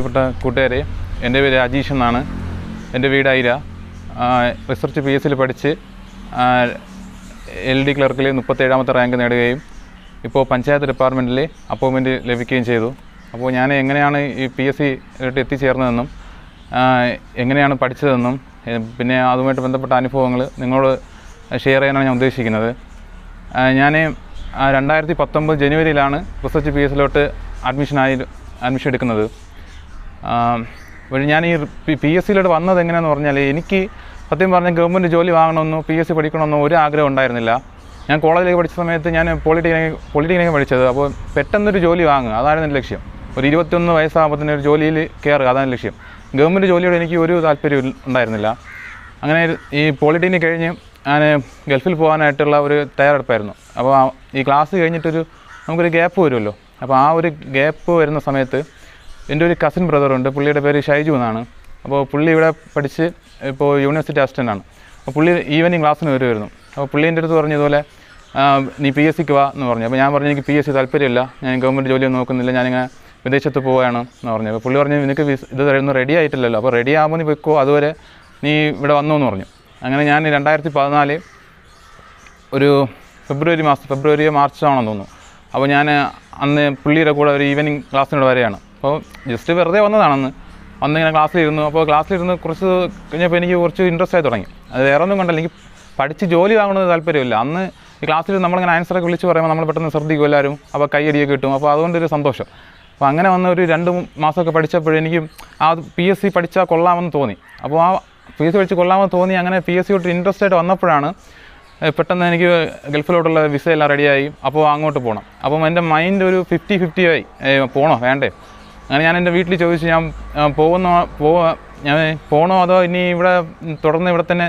പ്രിയപ്പെട്ട കൂട്ടുകാരെ എന്റെ പേര് രാജീഷ് എന്നാണ്. എന്റെ വീട് ഐര. റിസർച്ച് പി എസ് സിയിൽ പഠിച്ച് എൽ ഡി ക്ലർക്കിൽ മുപ്പത്തേഴാമത്തെ റാങ്ക് നേടുകയും ഇപ്പോൾ പഞ്ചായത്ത് ഡിപ്പാർട്ട്മെന്റിൽ അപ്പോയിൻമെന്റ് ലഭിക്കുകയും ചെയ്തു. അപ്പോൾ ഞാൻ എങ്ങനെയാണ് ഈ പി എസ് സിയിലോട്ട് എത്തിച്ചേർന്നതെന്നും എങ്ങനെയാണ് പഠിച്ചതെന്നും പിന്നെ അതുമായിട്ട് ബന്ധപ്പെട്ട അനുഭവങ്ങൾ നിങ്ങളോട് ഷെയർ ചെയ്യാനാണ് ഞാൻ ഉദ്ദേശിക്കുന്നത്. ഞാൻ രണ്ടായിരത്തി പത്തൊമ്പത് ജനുവരിയിലാണ് റിസർച്ച് പി എസിലോട്ട് അഡ്മിഷനായി അഡ്മിഷൻ എടുക്കുന്നത്. ഞാൻ ഈ പി എസ് സിയിലോട്ട് വന്നത് എങ്ങനെയാണെന്ന് പറഞ്ഞാൽ എനിക്ക് സത്യം പറഞ്ഞാൽ ഗവൺമെന്റ് ജോലി വാങ്ങണമെന്നോ പി എസ് സി പഠിക്കണമെന്നോ ഒരു ആഗ്രഹം ഉണ്ടായിരുന്നില്ല. ഞാൻ കോളേജിലേക്ക് പഠിച്ച സമയത്ത് ഞാൻ പോളിടെക്നിക് പോളിടെക്നിക് പഠിച്ചത്. അപ്പോൾ പെട്ടെന്നൊരു ജോലി വാങ്ങുക അതായിരുന്നു എന്റെ ലക്ഷ്യം. ഒരു ഇരുപത്തൊന്ന് തന്നെ ഒരു ജോലിയിൽ കയറുക അതാണ് ലക്ഷ്യം. ഗവൺമെന്റ് ജോലിയോട് എനിക്ക് ഒരു താല്പര്യം ഉണ്ടായിരുന്നില്ല. അങ്ങനെ ഈ പോളിടെക്നിക് കഴിഞ്ഞ് ഞാൻ ഗൾഫിൽ പോകാനായിട്ടുള്ള ഒരു തയ്യാറെടുപ്പായിരുന്നു. അപ്പോൾ ഈ ക്ലാസ് കഴിഞ്ഞിട്ടൊരു നമുക്കൊരു ഗ്യാപ്പ് വരുമല്ലോ. അപ്പോൾ ആ ഒരു ഗ്യാപ്പ് വരുന്ന സമയത്ത് എന്റെ ഒരു കസിൻ ബ്രദറുണ്ട് പുള്ളിയുടെ പേര് ഷൈജു എന്നാണ്. അപ്പോൾ പുള്ളി ഇവിടെ പഠിച്ച് ഇപ്പോൾ യൂണിവേഴ്സിറ്റി അസിസ്റ്റന്റ് ആണ്. അപ്പോൾ പുള്ളി ഈവനിങ് ക്ലാസ്സിന് വരുമായിരുന്നു അപ്പോൾ പുള്ളി എന്റെ അടുത്ത് പറഞ്ഞതുപോലെ നീ പി എസ് സിക്ക് വാ എന്ന് പറഞ്ഞു. അപ്പോൾ ഞാൻ പറഞ്ഞു എനിക്ക് പി എസ് സി താല്പര്യമില്ല. ഞാൻ ഗവൺമെന്റ് ജോലിയൊന്നും നോക്കുന്നില്ല. ഞാനിങ്ങനെ വിദേശത്ത് പോവുകയാണ് എന്ന് പറഞ്ഞു. അപ്പോൾ പുള്ളി പറഞ്ഞു നിനക്ക് ഇത് ഒന്നും റെഡി ആയിട്ടില്ലല്ലോ. അപ്പോൾ റെഡി ആകുമ്പോൾ നീ വെക്കോ അതുവരെ നീ ഇവിടെ വന്നു എന്ന് പറഞ്ഞു. അങ്ങനെ ഞാൻ രണ്ടായിരത്തി പതിനാല് ഒരു ഫെബ്രുവരി മാസം ഫെബ്രുവരിയോ മാർച്ച് ആണെന്ന് തോന്നുന്നു. അപ്പോൾ ഞാൻ അന്ന് പുള്ളിയുടെ കൂടെ ഒരു ഈവനിങ് ക്ലാസ്സിനോട് വരെയാണ് അപ്പോൾ ജസ്റ്റ് വെറുതെ വന്നതാണെന്ന്. അന്ന് ഇങ്ങനെ ക്ലാസ്സിലിരുന്നു. അപ്പോൾ ക്ലാസ്സിലിരുന്ന് കുറച്ച് കഴിഞ്ഞപ്പോൾ എനിക്ക് കുറച്ച് ഇൻട്രസ്റ്റ് ആയി തുടങ്ങി. അത് വേറെ ഒന്നും കണ്ടല്ല. എനിക്ക് പഠിച്ച് ജോലി വാങ്ങണമെന്ന് താല്പര്യമില്ല. അന്ന് ഈ ക്ലാസ്സിൽ നമ്മളിങ്ങനെ ആൻസറൊക്കെ വിളിച്ച് പറയുമ്പോൾ നമ്മൾ പെട്ടെന്ന് ശ്രദ്ധിക്കും എല്ലാവരും. അപ്പോൾ കൈയടിയൊക്കെ കിട്ടും. അപ്പോൾ അതുകൊണ്ടൊരു സന്തോഷം. അപ്പോൾ അങ്ങനെ വന്ന ഒരു രണ്ട് മാസമൊക്കെ പഠിച്ചപ്പോഴും എനിക്ക് ആ പി എസ് സി പഠിച്ചാൽ കൊള്ളാമെന്ന് തോന്നി. അപ്പോൾ ആ പി എസ് സി പഠിച്ച് കൊള്ളാമെന്ന് തോന്നി. അങ്ങനെ പി എസ് സിയോട്ട് ഇൻട്രസ്റ്റ് ആയിട്ട് വന്നപ്പോഴാണ് പെട്ടെന്ന് എനിക്ക് ഗൾഫിലോട്ടുള്ള വിസ എല്ലാം റെഡിയായി അപ്പോൾ അങ്ങോട്ട് പോകണം അപ്പം എന്റെ മൈൻഡ് ഒരു ഫിഫ്റ്റി ഫിഫ്റ്റി ആയി. പോകണോ വേണ്ടേ? അങ്ങനെ ഞാൻ എന്റെ വീട്ടിൽ ചോദിച്ചു ഞാൻ പോകുന്നോ പോവാ ഞാൻ പോകണോ അതോ ഇനി ഇവിടെ തുടർന്ന് ഇവിടെ തന്നെ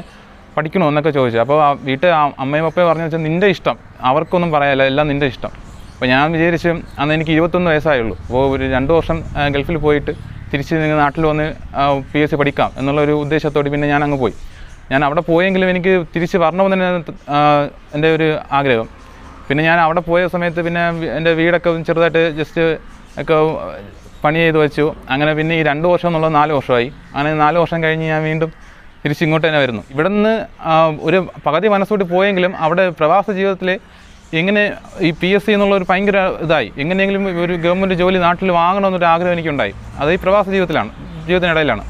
പഠിക്കണോ? എന്നൊക്കെ ചോദിച്ചു. അപ്പോൾ വീട്ടിൽ അമ്മയും അപ്പയും പറഞ്ഞു വെച്ചാൽ നിന്റെ ഇഷ്ടം. അവർക്കൊന്നും പറയാല്ല എല്ലാം നിന്റെ ഇഷ്ടം. അപ്പോൾ ഞാൻ വിചാരിച്ചു അന്ന് എനിക്ക് ഇരുപത്തൊന്ന് വയസ്സായുള്ളൂ. അപ്പോൾ ഒരു രണ്ട് വർഷം ഗൾഫിൽ പോയിട്ട് തിരിച്ച് നിങ്ങൾ നാട്ടിൽ വന്ന് പി എസ് സി പഠിക്കാം എന്നുള്ളൊരു ഉദ്ദേശത്തോട് പിന്നെ ഞാൻ അങ്ങ് പോയി. ഞാൻ അവിടെ പോയെങ്കിലും എനിക്ക് തിരിച്ച് വരണമെന്ന് തന്നെ എന്റെ ഒരു ആഗ്രഹം. പിന്നെ ഞാൻ അവിടെ പോയ സമയത്ത് പിന്നെ എന്റെ വീടൊക്കെ ചെറുതായിട്ട് ജസ്റ്റ് ഒക്കെ പണി ചെയ്ത് വെച്ചു. അങ്ങനെ പിന്നെ ഈ രണ്ട് വർഷം എന്നുള്ളത് നാല് വർഷമായി. അങ്ങനെ നാല് വർഷം കഴിഞ്ഞ് ഞാൻ വീണ്ടും തിരിച്ചിങ്ങോട്ട് തന്നെ വരുന്നു. ഇവിടെ നിന്ന് ഒരു പകുതി മനസ്സോട്ട് പോയെങ്കിലും അവിടെ പ്രവാസ ജീവിതത്തിൽ എങ്ങനെ ഈ പി എസ് സി എന്നുള്ള ഒരു ഭയങ്കര ഇതായി. എങ്ങനെയെങ്കിലും ഒരു ഗവൺമെന്റ് ജോലി നാട്ടിൽ വാങ്ങണമെന്നൊരു ആഗ്രഹം എനിക്കുണ്ടായി. അത് ഈ പ്രവാസ ജീവിതത്തിലാണ് ജീവിതത്തിനിടയിലാണ്.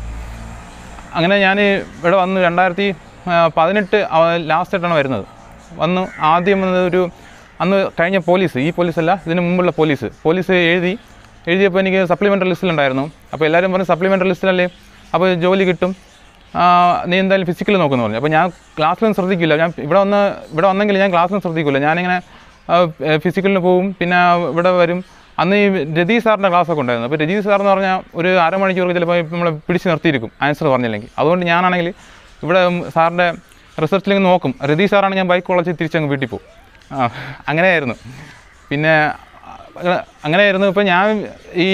അങ്ങനെ ഞാൻ ഇവിടെ വന്ന് രണ്ടായിരത്തി പതിനെട്ട് ലാസ്റ്റായിട്ടാണ് വരുന്നത്. വന്ന് ആദ്യം ഒരു അന്ന് കഴിഞ്ഞ പോലീസ് ഈ പോലീസല്ല ഇതിന് മുമ്പുള്ള പോലീസ്. പോലീസ് എഴുതി എഴുതിയപ്പോൾ എനിക്ക് സപ്ലിമെന്ററി ലിസ്റ്റിലുണ്ടായിരുന്നു അപ്പോൾ എല്ലാവരും പറഞ്ഞു സപ്ലിമെന്ററി ലിസ്റ്റിലല്ലേ അപ്പോൾ ജോലി കിട്ടും. നീ എന്തായാലും ഫിസിക്കൽ നോക്കുമെന്ന് പറഞ്ഞു. അപ്പോൾ ഞാൻ ക്ലാസ്സിലൊന്നും ശ്രദ്ധിക്കില്ല. ഞാൻ ഇവിടെ വന്ന് ഇവിടെ വന്നെങ്കിൽ ഞാൻ ക്ലാസ്സിലും ശ്രദ്ധിക്കില്ല ഞാനിങ്ങനെ ഫിസിക്കലിന് പോവും പിന്നെ ഇവിടെ വരും. അന്ന് ഈ രതീ സാറിന്റെ ക്ലാസ്സൊക്കെ ഉണ്ടായിരുന്നു. അപ്പോൾ രതീ സാർ എന്ന് പറഞ്ഞാൽ ഒരു അരമണിക്കൂർ ചിലപ്പോൾ നമ്മൾ പിടിച്ച് നിർത്തിയിരിക്കും ആൻസർ പറഞ്ഞില്ലെങ്കിൽ. അതുകൊണ്ട് ഞാനാണെങ്കിൽ ഇവിടെ സാറിന്റെ റിസർച്ചിലേക്ക് നോക്കും. രതീ സാറാണ് ഞാൻ ബൈക്ക് കോളേജിൽ തിരിച്ചങ്ങ് വീട്ടിൽ പോകും. അങ്ങനെയായിരുന്നു. പിന്നെ അങ്ങനെയായിരുന്നു. ഇപ്പോൾ ഞാൻ ഈ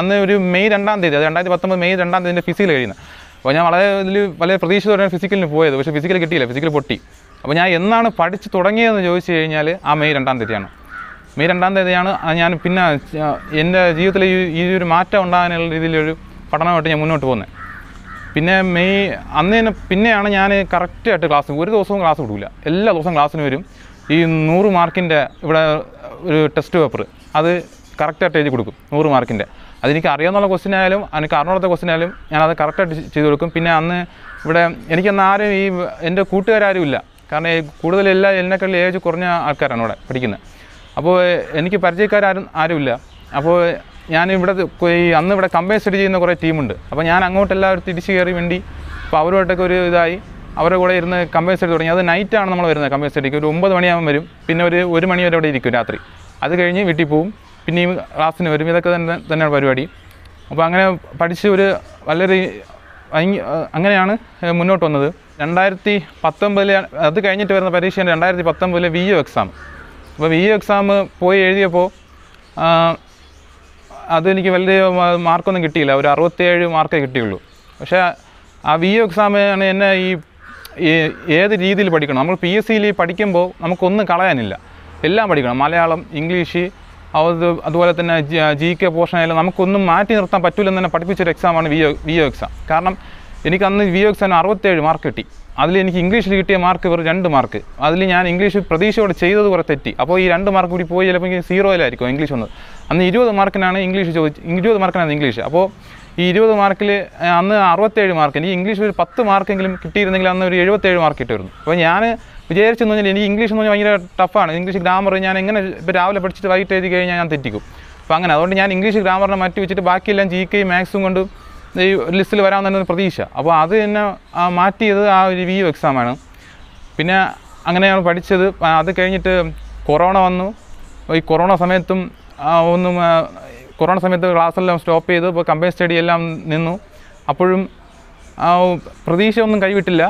അന്ന് ഒരു മെയ് രണ്ടാം തീയതി അത് രണ്ടായിരത്തി പത്തൊമ്പത് മെയ് രണ്ടാം തീയതി എന്റെ ഫിസിക്കൽ കഴിയുന്നത് അപ്പോൾ ഞാൻ വളരെ ഇതിൽ വളരെ പ്രതീക്ഷയോടെയാണ് ഫിസിക്കലിന് പോയത്. പക്ഷേ ഫിസിക്കൽ കിട്ടിയില്ല ഫിസിക്കൽ പൊട്ടി. അപ്പോൾ ഞാൻ എന്നാണ് പഠിച്ച് തുടങ്ങിയതെന്ന് ചോദിച്ചു കഴിഞ്ഞാൽ ആ മെയ് രണ്ടാം തീയതിയാണ്. മെയ് രണ്ടാം തീയതിയാണ് ഞാൻ പിന്നെ എന്റെ ജീവിതത്തിൽ ഈ ഒരു മാറ്റം ഉണ്ടാകാനുള്ള രീതിയിലൊരു പഠനമായിട്ട് ഞാൻ മുന്നോട്ട് പോകുന്നത് പിന്നെ മെയ് അന്ന് തന്നെ പിന്നെയാണ് ഞാൻ കറക്റ്റായിട്ട് ക്ലാസ് ഒരു ദിവസവും ക്ലാസ് വിടില്ല എല്ലാ ദിവസവും ക്ലാസ്സിന് വരും. ഈ നൂറ് മാർക്കിന്റെ ഇവിടെ ഒരു ടെസ്റ്റ് പേപ്പർ അത് കറക്റ്റായിട്ട് എഴുതി കൊടുക്കും നൂറ് മാർക്കിന്റെ. അതെനിക്ക് അറിയാമെന്നുള്ള ക്വസ്റ്റ്യൻ ആയാലും എനിക്ക് അറിഞ്ഞുള്ള ക്വസ്റ്റ്യൻ ആയാലും ഞാനത് കറക്റ്റായിട്ട് ചെയ്ത് കൊടുക്കും. പിന്നെ അന്ന് ഇവിടെ എനിക്കന്ന് ആരും ഈ എന്റെ കൂട്ടുകാരും ഇല്ല കാരണം കൂടുതൽ എല്ലാ എന്നെക്കാളും ഏജ് കുറഞ്ഞ ആൾക്കാരാണ് ഇവിടെ പഠിക്കുന്നത് അപ്പോൾ എനിക്ക് പരിചയക്കാരും ആരുമില്ല. അപ്പോൾ ഞാൻ ഇവിടെ ഈ അന്ന് ഇവിടെ കമ്പയർ സ്റ്റഡി ചെയ്യുന്ന കുറേ ടീമുണ്ട് അപ്പോൾ ഞാൻ അങ്ങോട്ട് എല്ലാവരും തിരിച്ചു കയറി വേണ്ടി അപ്പോൾ അവരുമായിട്ടൊക്കെ ഒരു ഇതായി. അവരുടെ കൂടെ ഇരുന്ന് കമ്പയർ സ്റ്റഡി തുടങ്ങി. അത് നൈറ്റാണ് നമ്മൾ വരുന്നത് കമ്പയർ സ്റ്റഡിക്ക് ഒരു ഒമ്പത് മണിയാകുമ്പോൾ വരും. പിന്നെ ഒരു ഒരു മണി വരെ അവിടെ ഇരിക്കും രാത്രി. അത് കഴിഞ്ഞ് വീട്ടിൽ പോവും. പിന്നെയും ക്ലാസ്സിന് വരും. ഇതൊക്കെ തന്നെ തന്നെയാണ് പരിപാടി. അപ്പോൾ അങ്ങനെ പഠിച്ച് ഒരു വളരെ അങ്ങനെയാണ് മുന്നോട്ട് വന്നത്. രണ്ടായിരത്തി പത്തൊമ്പതിലെ അത് കഴിഞ്ഞിട്ട് വരുന്ന പരീക്ഷയാണ് രണ്ടായിരത്തി പത്തൊമ്പതിലെ വി ഒ എക്സാം അപ്പോൾ വി ഒ എക്സാം പോയി എഴുതിയപ്പോൾ അതെനിക്ക് വലിയ മാർക്കൊന്നും കിട്ടിയില്ല. ഒരു അറുപത്തേഴ് മാർക്കേ കിട്ടിയുള്ളൂ. പക്ഷേ ആ വി ഒ എക്സാമാണ് എന്നെ ഈ ഏത് രീതിയിൽ പഠിക്കണം? നമ്മൾ പി എസ് സിയിൽ പഠിക്കുമ്പോൾ നമുക്കൊന്നും കളയാനില്ല. എല്ലാം പഠിക്കണം. മലയാളം ഇംഗ്ലീഷ് അത് അതുപോലെ തന്നെ ജി കെ പോർഷൻ ആയാലും നമുക്കൊന്നും മാറ്റി നിർത്താൻ പറ്റില്ലെന്ന് തന്നെ പഠിപ്പിച്ചൊരു എക്സാമാണ് വി വി ഒ എക്സാം കാരണം എനിക്ക് അന്ന് വി ഒ എക്സാമിന് അറുപത്തേഴ് മാർക്ക് കിട്ടി. അതിൽ എനിക്ക് ഇംഗ്ലീഷിൽ കിട്ടിയ മാർക്ക് വെറും രണ്ട് മാർക്ക് അതിൽ ഞാൻ ഇംഗ്ലീഷ് പ്രതീക്ഷയോടെ ചെയ്തത് കുറെ തെറ്റി. അപ്പോൾ ഈ രണ്ട് മാർക്ക് കൂടി പോയി ചിലപ്പോൾ എനിക്ക് സീറോയിലായിരിക്കും ഇംഗ്ലീഷ് വന്നത്. അന്ന് ഇരുപത് മാർക്കിനാണ് ഇംഗ്ലീഷ് ചോദിച്ച് ഇരുപത് മാർക്കിനാണ് ഇംഗ്ലീഷ്. അപ്പോൾ ഈ ഇരുപത് മാർക്കിൽ അന്ന് അറുപത്തേഴ് മാർക്ക് എനിക്ക് ഇംഗ്ലീഷ് ഒരു പത്ത് മാർക്കെങ്കിലും കിട്ടിയിരുന്നെങ്കിൽ അന്ന് ഒരു എഴുപത്തേഴ് മാർക്ക് കിട്ടുമായിരുന്നു അപ്പോൾ ഞാൻ വിചാരിച്ചെന്ന് പറഞ്ഞാൽ എനിക്ക് ഇംഗ്ലീഷ് എന്ന് പറഞ്ഞാൽ ഭയങ്കര ടഫാണ്. ഇംഗ്ലീഷ് ഗ്രാമർ ഞാൻ എങ്ങനെ ഇപ്പോൾ രാവിലെ പഠിച്ചിട്ട് വൈകിട്ട് എഴുതി കഴിഞ്ഞാൽ ഞാൻ തെറ്റിക്കും. അപ്പോൾ അങ്ങനെ അതുകൊണ്ട് ഞാൻ ഇംഗ്ലീഷ് ഗ്രാമറിനെ മാറ്റി വെച്ചിട്ട് ബാക്കിയെല്ലാം ജി കെയും മാത്സും കൊണ്ട് ഈ ലിസ്റ്റിൽ ഒരു പ്രതീക്ഷ. അപ്പോൾ അത് എന്നെ മാറ്റിയത് ആ ഒരു വി യു എക്സാമാണ് പിന്നെ അങ്ങനെയാണ് പഠിച്ചത്. അത് കഴിഞ്ഞിട്ട് കൊറോണ വന്നു. ഈ കൊറോണ സമയത്തും ഒന്നും കൊറോണ സമയത്ത് ക്ലാസ്സെല്ലാം സ്റ്റോപ്പ് ചെയ്തു ഇപ്പോൾ കമ്പനി സ്റ്റഡി എല്ലാം നിന്നു. അപ്പോഴും പ്രതീക്ഷ ഒന്നും കൈവിട്ടില്ല.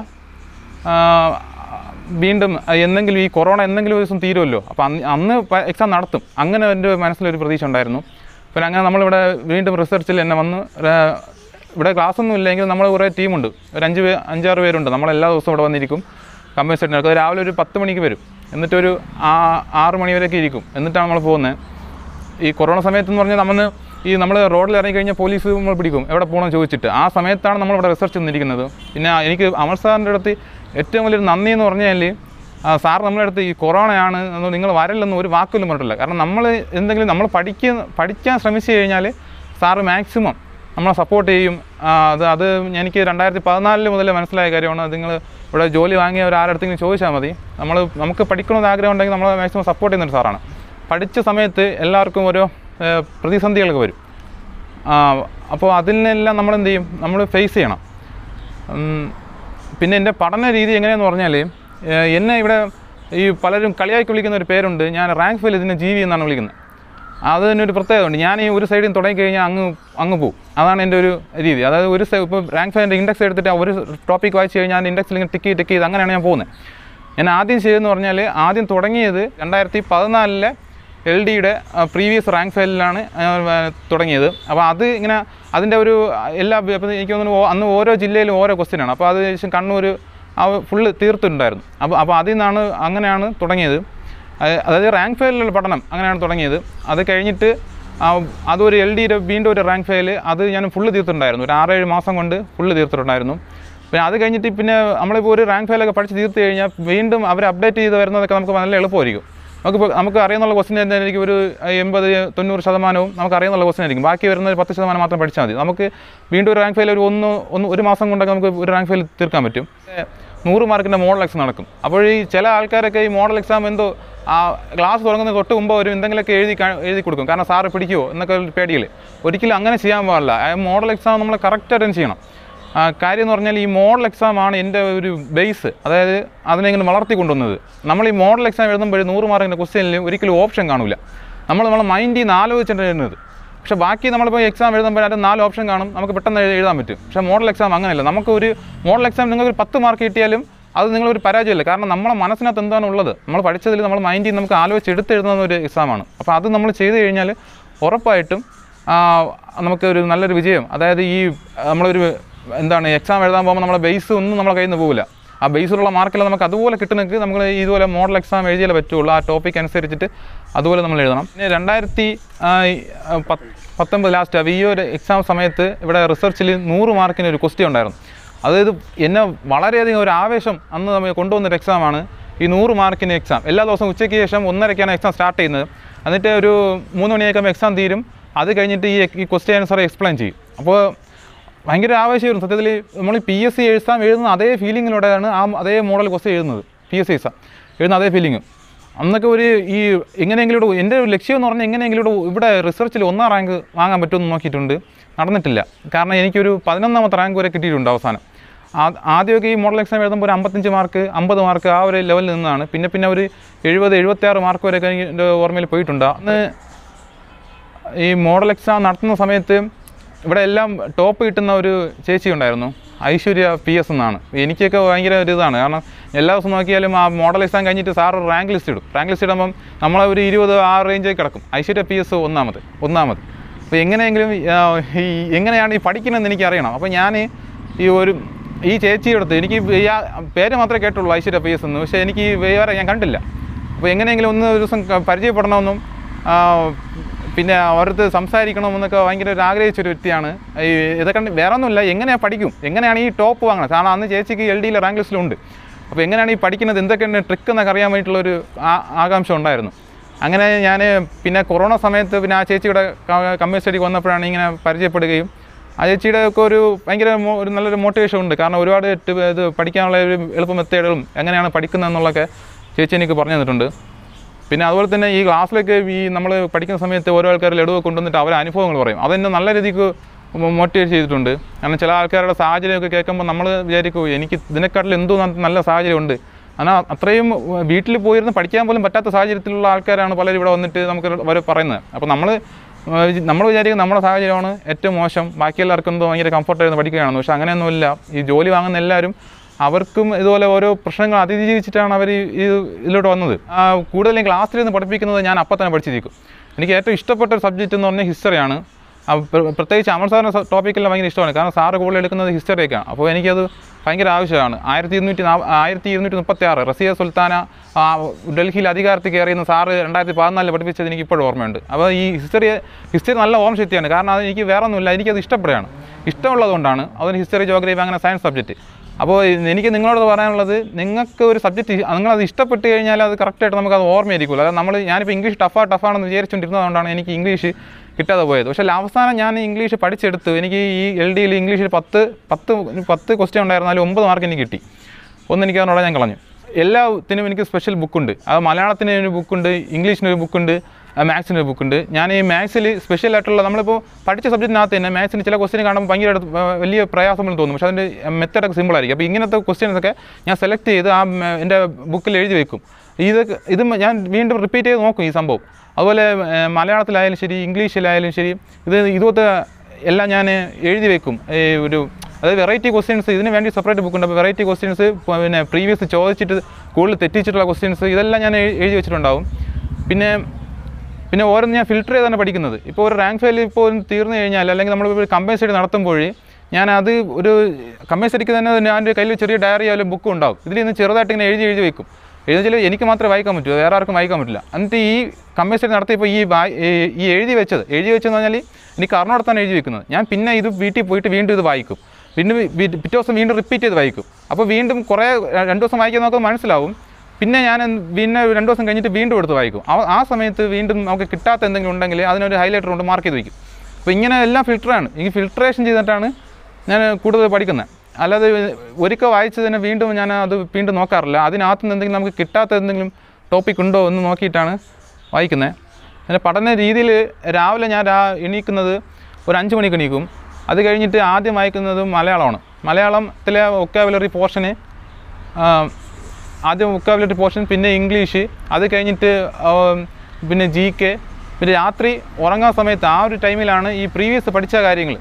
വീണ്ടും എന്തെങ്കിലും ഈ കൊറോണ എന്തെങ്കിലും ഒരു ദിവസം തീരുമല്ലോ. അപ്പോൾ അന്ന് അന്ന് എക്സാം നടത്തും. അങ്ങനെ എന്റെ മനസ്സിലൊരു പ്രതീക്ഷ ഉണ്ടായിരുന്നു. പിന്നെ അങ്ങനെ നമ്മളിവിടെ വീണ്ടും റിസർച്ചിൽ എന്നെ വന്ന് ഇവിടെ ക്ലാസ് ഒന്നും ഇല്ലെങ്കിൽ നമ്മൾ കുറേ ടീമുണ്ട് ഒരു അഞ്ച് പേ അഞ്ചാറ് പേരുണ്ട്. നമ്മൾ എല്ലാ ദിവസവും ഇവിടെ വന്നിരിക്കും. കമ്പനി സെറ്റിനൊക്കെ രാവിലെ ഒരു പത്ത് മണിക്ക് വരും. എന്നിട്ടൊരു ആ ആറ് മണി വരെയൊക്കെ ഇരിക്കും. എന്നിട്ടാണ് നമ്മൾ പോകുന്നത്. ഈ കൊറോണ സമയത്തെന്ന് പറഞ്ഞാൽ നമ്മൾ ഈ നമ്മൾ റോഡിൽ ഇറങ്ങി കഴിഞ്ഞാൽ പോലീസ് നമ്മൾ പിടിക്കും. എവിടെ പോകണമെന്ന് ചോദിച്ചിട്ട്. ആ സമയത്താണ് നമ്മൾ ഇവിടെ റിസർച്ച് നിന്നിരിക്കുന്നത് പിന്നെ എനിക്ക് അമർ സാറിന്റെ അടുത്ത് ഏറ്റവും വലിയൊരു നന്ദി എന്ന് പറഞ്ഞാൽ സാർ നമ്മുടെ അടുത്ത് ഈ കൊറോണയാണ് എന്ന് നിങ്ങൾ വരല്ലെന്ന് ഒരു വാക്കൊന്നും പറഞ്ഞിട്ടില്ല. കാരണം നമ്മൾ എന്തെങ്കിലും നമ്മൾ പഠിക്കുന്ന പഠിക്കാൻ ശ്രമിച്ചു കഴിഞ്ഞാൽ സാറ് മാക്സിമം നമ്മളെ സപ്പോർട്ട് ചെയ്യും. അത് അത് എനിക്ക് രണ്ടായിരത്തി പതിനാലിൽ മുതൽ മനസ്സിലായ കാര്യമാണ്. നിങ്ങൾ ഇവിടെ ജോലി വാങ്ങിയ ഒരു ചോദിച്ചാൽ മതി. നമ്മൾ നമുക്ക് പഠിക്കണമെന്ന് ആഗ്രഹം ഉണ്ടെങ്കിൽ നമ്മളെ മാക്സിമം സപ്പോർട്ട് ചെയ്യുന്നൊരു സാറാണ്. പഠിച്ച സമയത്ത് എല്ലാവർക്കും ഓരോ പ്രതിസന്ധികളൊക്കെ വരും. അപ്പോൾ അതിനെല്ലാം നമ്മൾ എന്ത് ചെയ്യും? നമ്മൾ ഫേസ് ചെയ്യണം. പിന്നെ എന്റെ പഠന രീതി എങ്ങനെയാന്ന് പറഞ്ഞാൽ എന്നെ ഇവിടെ ഈ പലരും കളിയാക്കി വിളിക്കുന്ന ഒരു പേരുണ്ട്. ഞാൻ റാങ്ക് ഫെയിൽ ഇതിനെ ജീവി എന്നാണ് വിളിക്കുന്നത്. അത് തന്നെ അതിനൊരു പ്രത്യേകതയുണ്ട്. ഞാൻ ഈ ഒരു സൈഡിൽ തുടങ്ങി കഴിഞ്ഞാൽ അങ്ങ് അങ്ങ് പോകും അതാണ് എന്റെ ഒരു രീതി. അതായത് ഒരു ഇപ്പോൾ റാങ്ക് ഫൈന്റെ ഇൻഡെക്സ് എടുത്തിട്ട് ഒരു ടോപ്പിക് വായിച്ച് കഴിഞ്ഞാൽ ഇൻഡെക്സിൽ ഇങ്ങനെ ടിക്ക് ടിക്ക് ചെയ്ത് അങ്ങനെയാണ് ഞാൻ പോകുന്നത്. ഞാൻ ആദ്യം ചെയ്തതെന്ന് പറഞ്ഞാൽ ആദ്യം തുടങ്ങിയത് രണ്ടായിരത്തി പതിനാലിലെ എൽ ഡിയുടെ പ്രീവിയസ് റാങ്ക് ഫയലിലാണ് തുടങ്ങിയത്. അപ്പോൾ അത് ഇങ്ങനെ അതിന്റെ ഒരു എല്ലാ അപ്പം എനിക്ക് തോന്നുന്നു അന്ന് ഓരോ ജില്ലയിലും ഓരോ ക്വസ്റ്റ്യനാണ് അപ്പോൾ അത് ശേഷം കണ്ണൂർ ആ ഫുള്ള് തീർത്തിട്ടുണ്ടായിരുന്നു. അപ്പോൾ അപ്പോൾ അതിൽ നിന്നാണ് അങ്ങനെയാണ് തുടങ്ങിയത്. അതായത് റാങ്ക് ഫയലിലുള്ള പഠനം അങ്ങനെയാണ് തുടങ്ങിയത്. അത് കഴിഞ്ഞിട്ട് അതൊരു എൽ ഡിയുടെ വീണ്ടും ഒരു റാങ്ക് ഫയൽ അത് ഞാൻ ഫുള്ള് തീർത്തിട്ടുണ്ടായിരുന്നു. ഒരു ആറേഴ് മാസം കൊണ്ട് ഫുള്ള് തീർത്തിട്ടുണ്ടായിരുന്നു. പിന്നെ അത് കഴിഞ്ഞിട്ട് പിന്നെ നമ്മളിപ്പോൾ ഒരു റാങ്ക് ഫയലൊക്കെ പഠിച്ച് തീർത്ത് കഴിഞ്ഞാൽ വീണ്ടും അവർ അപ്ഡേറ്റ് ചെയ്ത് വരുന്നതൊക്കെ നമുക്ക് നല്ല എളുപ്പമായിരിക്കും. നമുക്കിപ്പോൾ നമുക്ക് അറിയുന്നുള്ള ക്വസ്റ്റ്യൻ എന്തായിരിക്കും ഒരു എൺപത് തൊണ്ണൂറ് ശതമാനവും നമുക്ക് അറിയുന്നുള്ള ക്വസ്റ്റിൻ ആയിരിക്കും. ബാക്കി വരുന്ന ഒരു പത്ത് ശതമാനം മാത്രം പഠിച്ചാൽ മതി. നമുക്ക് വീണ്ടും ഒരു റാങ്ക് ഫയൽ ഒരു ഒന്ന് ഒന്ന് ഒരു മാസം കൊണ്ടൊക്കെ നമുക്ക് ഒരു റാങ്ക് ഫയൽ തീർക്കാൻ പറ്റും. നൂറ് മാർക്കിന്റെ മോഡൽ എക്സാം നടക്കും. അപ്പോൾ ഈ ചില ആൾക്കാരൊക്കെ ഈ മോഡൽ എക്സാം എന്തോ ആ ക്ലാസ് തുടങ്ങുന്ന തൊട്ട് മുമ്പ് ഒരു എന്തെങ്കിലുമൊക്കെ എഴുതി എഴുതി കൊടുക്കും. കാരണം സാറ് പിടിക്കുമോ എന്നൊക്കെ ഒരു പേടിയിൽ ഒരിക്കലും അങ്ങനെ ചെയ്യാൻ പാടില്ല. മോഡൽ എക്സാം നമ്മൾ കറക്റ്റ് അറ്റൻഡ് ചെയ്യണം. കാര്യം എന്ന് പറഞ്ഞാൽ ഈ മോഡൽ എക്സാം ആണ് എന്റെ ഒരു ബേസ് അതായത് അതിനെ ഇങ്ങനെ വളർത്തി കൊണ്ടുവന്നത് നമ്മൾ ഈ മോഡൽ എക്സാം എഴുതുമ്പോൾ നൂറ് മാർക്കിന്റെ ക്വസ്റ്റ്യനിൽ ഒരിക്കലും ഓപ്ഷൻ കാണില്ല നമ്മൾ നമ്മളെ മൈൻഡിൽ നിന്ന് ആലോചിച്ചിട്ട് എഴുതുന്നത്. പക്ഷേ ബാക്കി നമ്മളിപ്പോൾ എക്സാം എഴുതുമ്പോൾ അതിന്റെ നാല് ഓപ്ഷൻ കാണും. നമുക്ക് പെട്ടെന്ന് എഴുതാൻ പറ്റും. പക്ഷേ മോഡൽ എക്സാം അങ്ങനെയല്ല. നമുക്ക് ഒരു മോഡൽ എക്സാം നിങ്ങൾക്ക് ഒരു പത്ത് മാർക്ക് കിട്ടിയാലും അത് നിങ്ങളൊരു പരാജയമല്ല. കാരണം നമ്മളെ മനസ്സിനകത്ത് എന്താണ് ഉള്ളത്? നമ്മൾ പഠിച്ചതിൽ നമ്മൾ മൈൻഡിൽ നമുക്ക് ആലോചിച്ച് എടുത്തെഴുതുന്ന ഒരു എക്സാമാണ് അപ്പോൾ അത് നമ്മൾ ചെയ്ത് കഴിഞ്ഞാൽ ഉറപ്പായിട്ടും നമുക്ക് ഒരു നല്ലൊരു വിജയം. അതായത് ഈ നമ്മളൊരു എന്താണ് എക്സാം എഴുതാൻ പോകുമ്പോൾ നമ്മുടെ ബേസ് ഒന്നും നമ്മളെ കയ്യിൽ നിന്ന് പോകില്ല ആ ബേസിലുള്ള മാർക്കെല്ലാം നമുക്ക് അതുപോലെ കിട്ടണമെങ്കിൽ നമ്മൾ ഇതുപോലെ മോഡൽ എക്സാം എഴുതിയാലേ പറ്റുള്ളൂ. ആ ടോപ്പിക് അനുസരിച്ചിട്ട് അതുപോലെ നമ്മൾ എഴുതണം. പിന്നെ രണ്ടായിരത്തി പത്തൊമ്പത് ലാസ്റ്റ് ഈ ഒരു എക്സാം സമയത്ത് ഇവിടെ റിസർച്ചിൽ നൂറ് മാർക്കിന് ഒരു ക്വസ്റ്റ്യൻ ഉണ്ടായിരുന്നു. അതായത് എന്നെ വളരെയധികം ഒരു ആവേശം അന്ന് നമ്മൾ കൊണ്ടുവന്നൊരു എക്സാമാണ് ഈ നൂറ് മാർക്കിന് എക്സാം എല്ലാ ദിവസവും ഉച്ചയ്ക്ക് ശേഷം ഒന്നരയ്ക്കാണ് എക്സാം സ്റ്റാർട്ട് ചെയ്യുന്നത്. എന്നിട്ട് ഒരു മൂന്ന് മണിയൊക്കെ എക്സാം തീരും. അത് കഴിഞ്ഞിട്ട് ഈ ഈ ക്വസ്റ്റ്യൻ ആൻസർ എക്സ്പ്ലെയിൻ ചെയ്യും. അപ്പോൾ ഭയങ്കര ആവേശമായിരുന്നു. സത്യത്തിൽ നമ്മൾ പി എസ് സി എഴുതാം എഴുതുന്ന അതേ ഫീലിങ്ങിലൂടെയാണ് ആ അതേ മോഡൽ ക്വസ്റ്റ്യൻ എഴുതുന്നത്. പി എസ് സി എഴുതാം എഴുതുന്ന അതേ ഫീലിംഗ് അന്നൊക്കെ ഒരു ഈ എങ്ങനെയെങ്കിലും എന്റെ ഒരു ലക്ഷ്യം എന്ന് പറഞ്ഞാൽ എങ്ങനെയെങ്കിലും ഇവിടെ റിസർച്ചിൽ ഒന്നാം റാങ്ക് വാങ്ങാൻ പറ്റുമെന്ന് നോക്കിയിട്ടുണ്ട്. നടന്നിട്ടില്ല. കാരണം എനിക്കൊരു പതിനൊന്നാമത്തെ റാങ്ക് വരെ കിട്ടിയിട്ടുണ്ട് അവസാനം. ആദ്യമൊക്കെ ഈ മോഡൽ എക്സാം എഴുതുമ്പോൾ ഒരു അമ്പത്തഞ്ച് മാർക്ക് അമ്പത് മാർക്ക് ആ ഒരു ലെവലിൽ നിന്നാണ്. പിന്നെ പിന്നെ ഒരു എഴുപത് എഴുപത്തിയാറ് മാർക്ക് വരെയൊക്കെ എന്റെ ഓർമ്മയിൽ പോയിട്ടുണ്ട്. അന്ന് ഈ മോഡൽ എക്സാം നടത്തുന്ന സമയത്ത് ഇവിടെ എല്ലാം ടോപ്പ് കിട്ടുന്ന ഒരു ചേച്ചി ഉണ്ടായിരുന്നു. ഐശ്വര്യ പി എസ് എന്നാണ്. എനിക്കൊക്കെ ഭയങ്കര ഒരു ഇതാണ്. കാരണം എല്ലാ ദിവസവും നോക്കിയാലും ആ മോഡൽ എക്സാം കഴിഞ്ഞിട്ട് സാർ റാങ്ക് ലിസ്റ്റ് ഇടും. റാങ്ക് ലിസ്റ്റ് ഇടുമ്പം നമ്മളെ ഒരു ഇരുപത് ആ റേഞ്ചിൽ കിടക്കും. ഐശ്വര്യ പി എസ് ഒന്നാമത്. ഒന്നാമത്. അപ്പോൾ എങ്ങനെയെങ്കിലും ഈ എങ്ങനെയാണ് ഈ പഠിക്കണമെന്ന് എനിക്ക് അറിയണം അപ്പോൾ ഞാൻ ഈ ഒരു ഈ ചേച്ചി എടുത്ത് എനിക്ക് പേര് മാത്രമേ കേട്ടുള്ളൂ ഐശ്വര്യ പി എസ് എന്ന്. പക്ഷേ എനിക്ക് വേറെ ഞാൻ കണ്ടില്ല. അപ്പോൾ എങ്ങനെയെങ്കിലും ഒന്ന് ഒരു ദിവസം പരിചയപ്പെടണമെന്നും പിന്നെ അവരടുത്ത് സംസാരിക്കണമെന്നൊക്കെ ഭയങ്കര ഒരു ആഗ്രഹിച്ചൊരു വ്യക്തിയാണ്. ഈ ഇതൊക്കെ വേറെ ഒന്നുമില്ല എങ്ങനെയാണ് പഠിക്കും? എങ്ങനെയാണ് ഈ ടോപ്പ് വാങ്ങുന്നത് കാരണം അന്ന് ചേച്ചിക്ക് എൽ ഡിയിലെ റാങ്ക് ലിസ്റ്റിലുണ്ട്. അപ്പോൾ എങ്ങനെയാണ് ഈ പഠിക്കുന്നത്? എന്തൊക്കെയാണ് ട്രിക്ക് എന്നൊക്കെ അറിയാൻ വേണ്ടിയിട്ടുള്ളൊരു ആകാംക്ഷ ഉണ്ടായിരുന്നു. അങ്ങനെ ഞാൻ പിന്നെ കൊറോണ സമയത്ത് പിന്നെ ആ ചേച്ചിയുടെ കമ്മ്യൂണിസ്റ്റ് സ്റ്റഡിക്ക് വന്നപ്പോഴാണ് ഇങ്ങനെ പരിചയപ്പെടുകയും ആ ചേച്ചിയുടെ ഒക്കെ ഒരു ഭയങ്കര ഒരു നല്ലൊരു മോട്ടിവേഷൻ ഉണ്ട്. കാരണം ഒരുപാട് ഇത് പഠിക്കാനുള്ള ഒരു എളുപ്പ മെത്തേഡുകളും എങ്ങനെയാണ് പഠിക്കുന്നതെന്നുള്ളതൊക്കെ ചേച്ചി എനിക്ക് പറഞ്ഞു തന്നിട്ടുണ്ട്. പിന്നെ അതുപോലെ തന്നെ ഈ ക്ലാസ്സിലൊക്കെ ഈ നമ്മൾ പഠിക്കുന്ന സമയത്ത് ഓരോ ആൾക്കാർ ലഡുവൊക്കെ കൊണ്ടുവന്നിട്ട് അവരെ അനുഭവങ്ങൾ പറയും. അതെന്നെ നല്ല രീതിക്ക് മോട്ടിവേറ്റ് ചെയ്തിട്ടുണ്ട്. കാരണം ചില ആൾക്കാരുടെ സാഹചര്യമൊക്കെ കേൾക്കുമ്പോൾ നമ്മൾ വിചാരിക്കും എനിക്ക് ഇതിനെക്കാട്ടിൽ എന്തോ നല്ല സാഹചര്യമുണ്ട്. എന്നാൽ അത്രയും വീട്ടിൽ പോയിരുന്ന് പഠിക്കാൻ പോലും പറ്റാത്ത സാഹചര്യത്തിലുള്ള ആൾക്കാരാണ് പലരും ഇവിടെ വന്നിട്ട് നമുക്ക് അവർ പറയുന്നത്. അപ്പോൾ നമ്മൾ നമ്മൾ വിചാരിക്കും നമ്മുടെ സാഹചര്യമാണ് ഏറ്റവും മോശം. ബാക്കി എല്ലാവർക്കും എന്തോ ഭയങ്കര കംഫർട്ടായിരുന്നു പഠിക്കുകയാണെന്ന്. പക്ഷേ അങ്ങനെയൊന്നുമില്ല. ഈ ജോലി വാങ്ങുന്ന എല്ലാവരും അവർക്കും ഇതുപോലെ ഓരോ പ്രശ്നങ്ങൾ അതിജീവിച്ചിട്ടാണ് അവർ ഈ ഇതിലോട്ട് വന്നത്. കൂടുതലും ക്ലാസ്സിലിരുന്ന് പഠിപ്പിക്കുന്നത് ഞാൻ അപ്പം തന്നെ പഠിച്ചിരിക്കും. എനിക്ക് ഏറ്റവും ഇഷ്ടപ്പെട്ട ഒരു സബ്ജക്റ്റ് എന്ന് പറഞ്ഞാൽ ഹിസ്റ്ററിയാണ് പ്രത്യേകിച്ച് അമർ സാറിന്റെ ടോപ്പിക്കെല്ലാം ഭയങ്കര ഇഷ്ടമാണ്. കാരണം സാറ് കൂടുതൽ എടുക്കുന്നത് ഹിസ്റ്ററിയൊക്കെയാണ് അപ്പോൾ എനിക്കത് ഭയങ്കര ആവശ്യമാണ്. ആയിരത്തി ഇരുന്നൂറ്റി ആയിരത്തി ഇരുന്നൂറ്റി മുപ്പത്തി ആറ് റസിയ സുൽത്താന ഡൽഹിയിൽ അധികാരത്തിൽ കയറിയെന്ന് സാറ് രണ്ടായിരത്തി പതിനാലിൽ പഠിപ്പിച്ചത് എനിക്ക് ഇപ്പോഴും ഓർമ്മയുണ്ട്. അപ്പോൾ ഈ ഹിസ്റ്ററി ഹിസ്റ്ററി നല്ല ഓർമ്മ ശക്തിയാണ് കാരണം അത് എനിക്ക് വേറെ ഒന്നുമില്ല എനിക്കത് ഇഷ്ടപ്പെടുകയാണ്. ഇഷ്ടമുള്ളതുകൊണ്ടാണ് അതിന് ഹിസ്റ്ററി ജോഗ്രഫി അങ്ങനെ സയൻസ് സബ്ജക്റ്റ് അപ്പോൾ എനിക്ക് നിങ്ങളോട് പറയാനുള്ളത് നിങ്ങൾക്ക് ഒരു സബ്ജക്റ്റ് നിങ്ങളത് ഇഷ്ടപ്പെട്ട് കഴിഞ്ഞാൽ അത് കറക്റ്റായിട്ട് നമുക്ക് അത് ഓർമ്മയായിരിക്കുമല്ലോ അതായത് നമ്മൾ ഞാനിപ്പോൾ ഇംഗ്ലീഷ് ടഫാ ടഫാണെന്ന് വിചാരിച്ചുകൊണ്ടിരുന്നതുകൊണ്ടാണ് എനിക്ക് ഇംഗ്ലീഷ് കിട്ടാതെ പോയത്. പക്ഷേ അവസാനം ഞാൻ ഇംഗ്ലീഷ് പഠിച്ചെടുത്തു എനിക്ക് ഈ എൽ ഡിയിൽ ഇംഗ്ലീഷിൽ പത്ത് പത്ത് പത്ത് ക്വസ്റ്റ്യൻ ഉണ്ടായിരുന്നാലും ഒമ്പത് മാർക്ക് എനിക്ക് കിട്ടി. ഒന്ന് എനിക്ക് അതിനോട് ഞാൻ കളഞ്ഞു. എല്ലാത്തിനും എനിക്ക് സ്പെഷ്യൽ ബുക്കുണ്ട് അത് മലയാളത്തിന് ഒരു ബുക്കുണ്ട് ഇംഗ്ലീഷിന് ഒരു ബുക്കുണ്ട് മാത്സിന് ബുക്ക് ഉണ്ട്. ഞാൻ ഈ മാത്സിൽ സ്പെഷ്യൽ ആയിട്ടുള്ള നമ്മളിപ്പോൾ പഠിച്ച സബ്ജക്റ്റിനകത്ത് തന്നെ മാത്സിന് ചില ക്വസ്റ്റ്യൻ കാണുമ്പോൾ ഭയങ്കര വലിയ പ്രയാസമെന്ന് തോന്നും. പക്ഷേ അതിന്റെ മെത്തഡൊക്കെ സിമ്പിളായിരിക്കും അപ്പോൾ ഇങ്ങനത്തെ ക്വസ്റ്റ്യൻസൊക്കെ ഞാൻ സെലക്ട് ചെയ്ത് ആ എന്റെ ബുക്കിൽ എഴുതി വെക്കും. ഇത് ഇത് ഞാൻ വീണ്ടും റിപ്പീറ്റ് ചെയ്ത് നോക്കും ഈ സംഭവം. അതുപോലെ മലയാളത്തിലായാലും ശരി ഇംഗ്ലീഷിലായാലും ശരി ഇത് ഇതുപോലത്തെ എല്ലാം ഞാൻ എഴുതി വെക്കും. ഈ ഒരു അതായത് വെറൈറ്റി ക്വസ്റ്റ്യൻസ് ഇതിന് വേണ്ടി സെപ്പറേറ്റ് ബുക്കുണ്ട് അപ്പോൾ വെറൈറ്റി ക്വസ്റ്റ്യൻസ് പിന്നെ പ്രീവിയസ് ചോദിച്ചിട്ട് കൂടുതൽ തെറ്റിച്ചിട്ടുള്ള ക്വസ്റ്റ്യൻസ് ഇതെല്ലാം ഞാൻ എഴുതി വെച്ചിട്ടുണ്ടാവും. പിന്നെ പിന്നെ ഓരോന്ന് ഞാൻ ഫിൽറ്റർ ചെയ്താണ് പഠിക്കുന്നത്. ഇപ്പോൾ ഒരു റാങ്ക് ഫെയിൽ ഇപ്പോൾ തീർന്നു കഴിഞ്ഞാൽ അല്ലെങ്കിൽ നമ്മൾ ഒരു സ്റ്റഡി നടത്തുമ്പോൾ ഞാൻ അത് ഒരു കമ്പൈൻ സ്റ്റഡിക്ക് തന്നെ ഞാൻ കയ്യിൽ ചെറിയ ഡയറി ആയാലും ബുക്ക് ഉണ്ടാവും. ഇതിൽ നിന്ന് ചെറുതായിട്ട് ഇങ്ങനെ എഴുതി എഴുതി വെക്കും. എഴുതിയാൽ എനിക്ക് മാത്രമേ വായിക്കാൻ പറ്റൂ വേറെ ആർക്കും വായിക്കാൻ പറ്റില്ല. എന്നിട്ട് ഈ കമ്പൈൻ സ്റ്റഡി നടത്തിയപ്പോൾ ഈ ഈ- എഴുതി വെച്ചത് എഴുതി വെച്ചെന്ന് പറഞ്ഞാൽ എനിക്ക് അറിഞ്ഞോടത്താണ് എഴുതി വെക്കുന്നത്. ഞാൻ പിന്നെ ഇത് വീട്ടിൽ പോയിട്ട് വീണ്ടും ഇത് വായിക്കും. പിന്നെ പിറ്റേ ദിവസം വീണ്ടും റിപ്പീറ്റ് ചെയ്ത് വായിക്കും. അപ്പോൾ വീണ്ടും കുറേ രണ്ട് ദിവസം വായിക്കാൻ നോക്കുമ്പോൾ മനസ്സിലാവും പിന്നെ ഞാൻ പിന്നെ രണ്ട് ദിവസം കഴിഞ്ഞിട്ട് വീണ്ടും എടുത്ത് വായിക്കും. ആ- ആ സമയത്ത് വീണ്ടും നമുക്ക് കിട്ടാത്ത എന്തെങ്കിലും ഉണ്ടെങ്കിൽ അതിനൊരു ഹൈലൈറ്റർ കൊണ്ട് മാർക്ക് ചെയ്ത് വയ്ക്കും. അപ്പോൾ ഇങ്ങനെ എല്ലാം ഫിൽട്ടറാണ് ഈ ഫിൽട്രേഷൻ ചെയ്തിട്ടാണ് ഞാൻ കൂടുതൽ പഠിക്കുന്നത് അല്ലാതെ ഒരിക്കൽ വായിച്ചതിനെ വീണ്ടും ഞാൻ അത് വീണ്ടും നോക്കാറില്ല. അതിനകത്ത് നിന്ന് എന്തെങ്കിലും നമുക്ക് കിട്ടാത്ത എന്തെങ്കിലും ടോപ്പിക് ഉണ്ടോ എന്ന് നോക്കിയിട്ടാണ് വായിക്കുന്നത് പിന്നെ പഠന രീതിയിൽ രാവിലെ ഞാൻ രാ എണീക്കുന്നത് ഒരു അഞ്ച് മണിക്ക് എണീക്കും. അത് കഴിഞ്ഞിട്ട് ആദ്യം വായിക്കുന്നത് മലയാളമാണ്. മലയാളത്തിലെ ഒക്കാബുലറി പോർഷന് ആദ്യം വൊക്കാബുലറി പോർഷൻ പിന്നെ ഇംഗ്ലീഷ്. അത് കഴിഞ്ഞിട്ട് പിന്നെ ജി കെ. പിന്നെ രാത്രി ഉറങ്ങാൻ സമയത്ത് ആ ഒരു ടൈമിലാണ് ഈ പ്രീവിയസ് പഠിച്ച കാര്യങ്ങൾ.